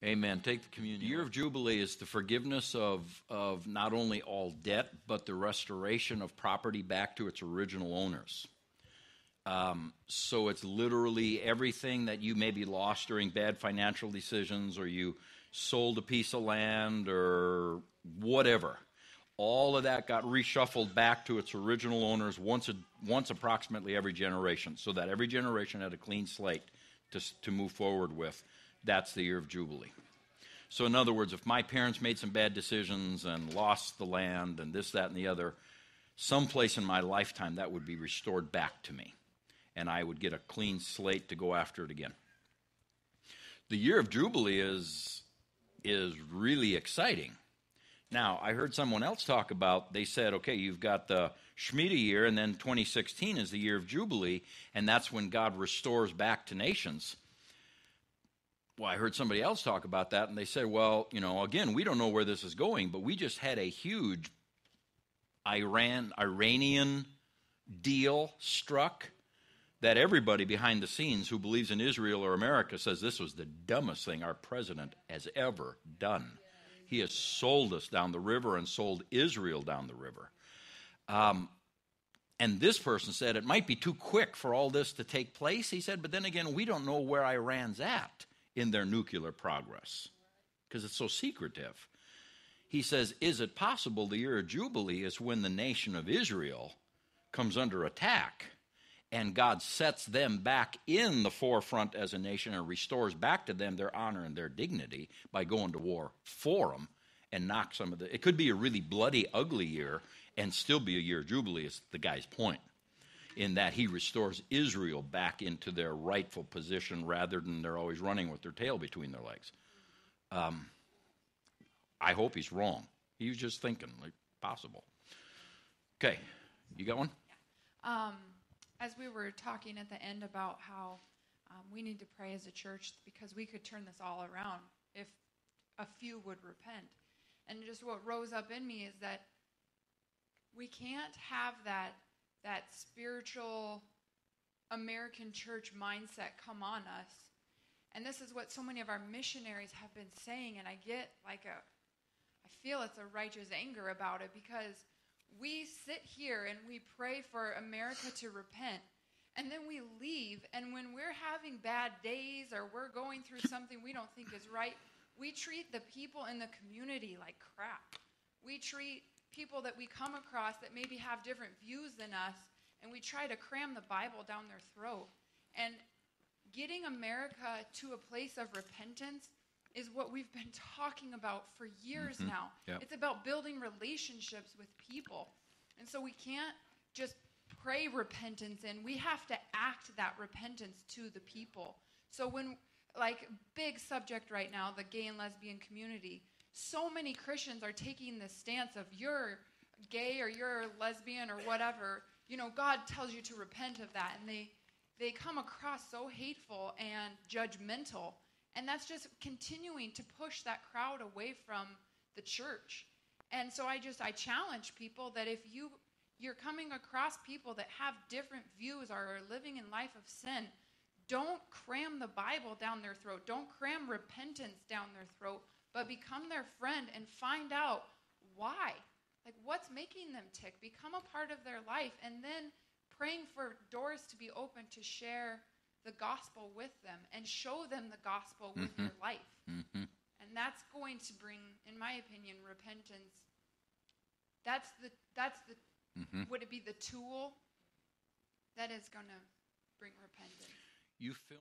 Amen. Take the communion. The year of Jubilee is the forgiveness of, of not only all debt, but the restoration of property back to its original owners. Um, so it's literally everything that you maybe lost during bad financial decisions or you sold a piece of land or whatever. All of that got reshuffled back to its original owners once, a, once approximately every generation, so that every generation had a clean slate to, to move forward with. That's the year of Jubilee. So, in other words, if my parents made some bad decisions and lost the land and this, that, and the other, someplace in my lifetime that would be restored back to me. And I would get a clean slate to go after it again. The year of Jubilee is, is really exciting. Now, I heard someone else talk about, they said, okay, you've got the Shemitah year, and then 2016 is the year of Jubilee, and that's when God restores back to nations. Well, I heard somebody else talk about that, and they said, well, you know, again, we don't know where this is going, but we just had a huge Iran Iranian deal struck that everybody behind the scenes who believes in Israel or America says this was the dumbest thing our president has ever done. He has sold us down the river and sold Israel down the river. Um, and this person said it might be too quick for all this to take place. He said, but then again, we don't know where Iran's at in their nuclear progress because it's so secretive. He says, Is it possible the year of Jubilee is when the nation of Israel comes under attack and God sets them back in the forefront as a nation and restores back to them their honor and their dignity by going to war for them and knock some of the. It could be a really bloody, ugly year and still be a year of Jubilee, is the guy's point in that he restores Israel back into their rightful position rather than they're always running with their tail between their legs. Um, I hope he's wrong. He was just thinking, like, possible. Okay, you got one? Um, as we were talking at the end about how um, we need to pray as a church because we could turn this all around if a few would repent. And just what rose up in me is that we can't have that that spiritual American church mindset come on us. And this is what so many of our missionaries have been saying and I get like a I feel it's a righteous anger about it because we sit here and we pray for America to repent. And then we leave, and when we're having bad days or we're going through something we don't think is right, we treat the people in the community like crap. We treat people that we come across that maybe have different views than us, and we try to cram the Bible down their throat. And getting America to a place of repentance is what we've been talking about for years Mhm. now. Yep. It's about building relationships with people. And so we can't just pray repentance in. We have to act that repentance to the people. So when like big subject right now, the gay and lesbian community, so many Christians are taking the stance of you're gay or you're lesbian or whatever. You know, God tells you to repent of that and they they come across so hateful and judgmental and that's just continuing to push that crowd away from the church. And so i just i challenge people that if you you're coming across people that have different views or are living in life of sin don't cram the bible down their throat. Don't cram repentance down their throat but become their friend and find out why. Like what's making them tick? Become a part of their life and then praying for doors to be open to share the gospel with them and show them the gospel with Mhm. your life. Mm-hmm. And that's going to bring, in my opinion, repentance. That's the that's the Mhm. would it be the tool that is going to bring repentance? You feel.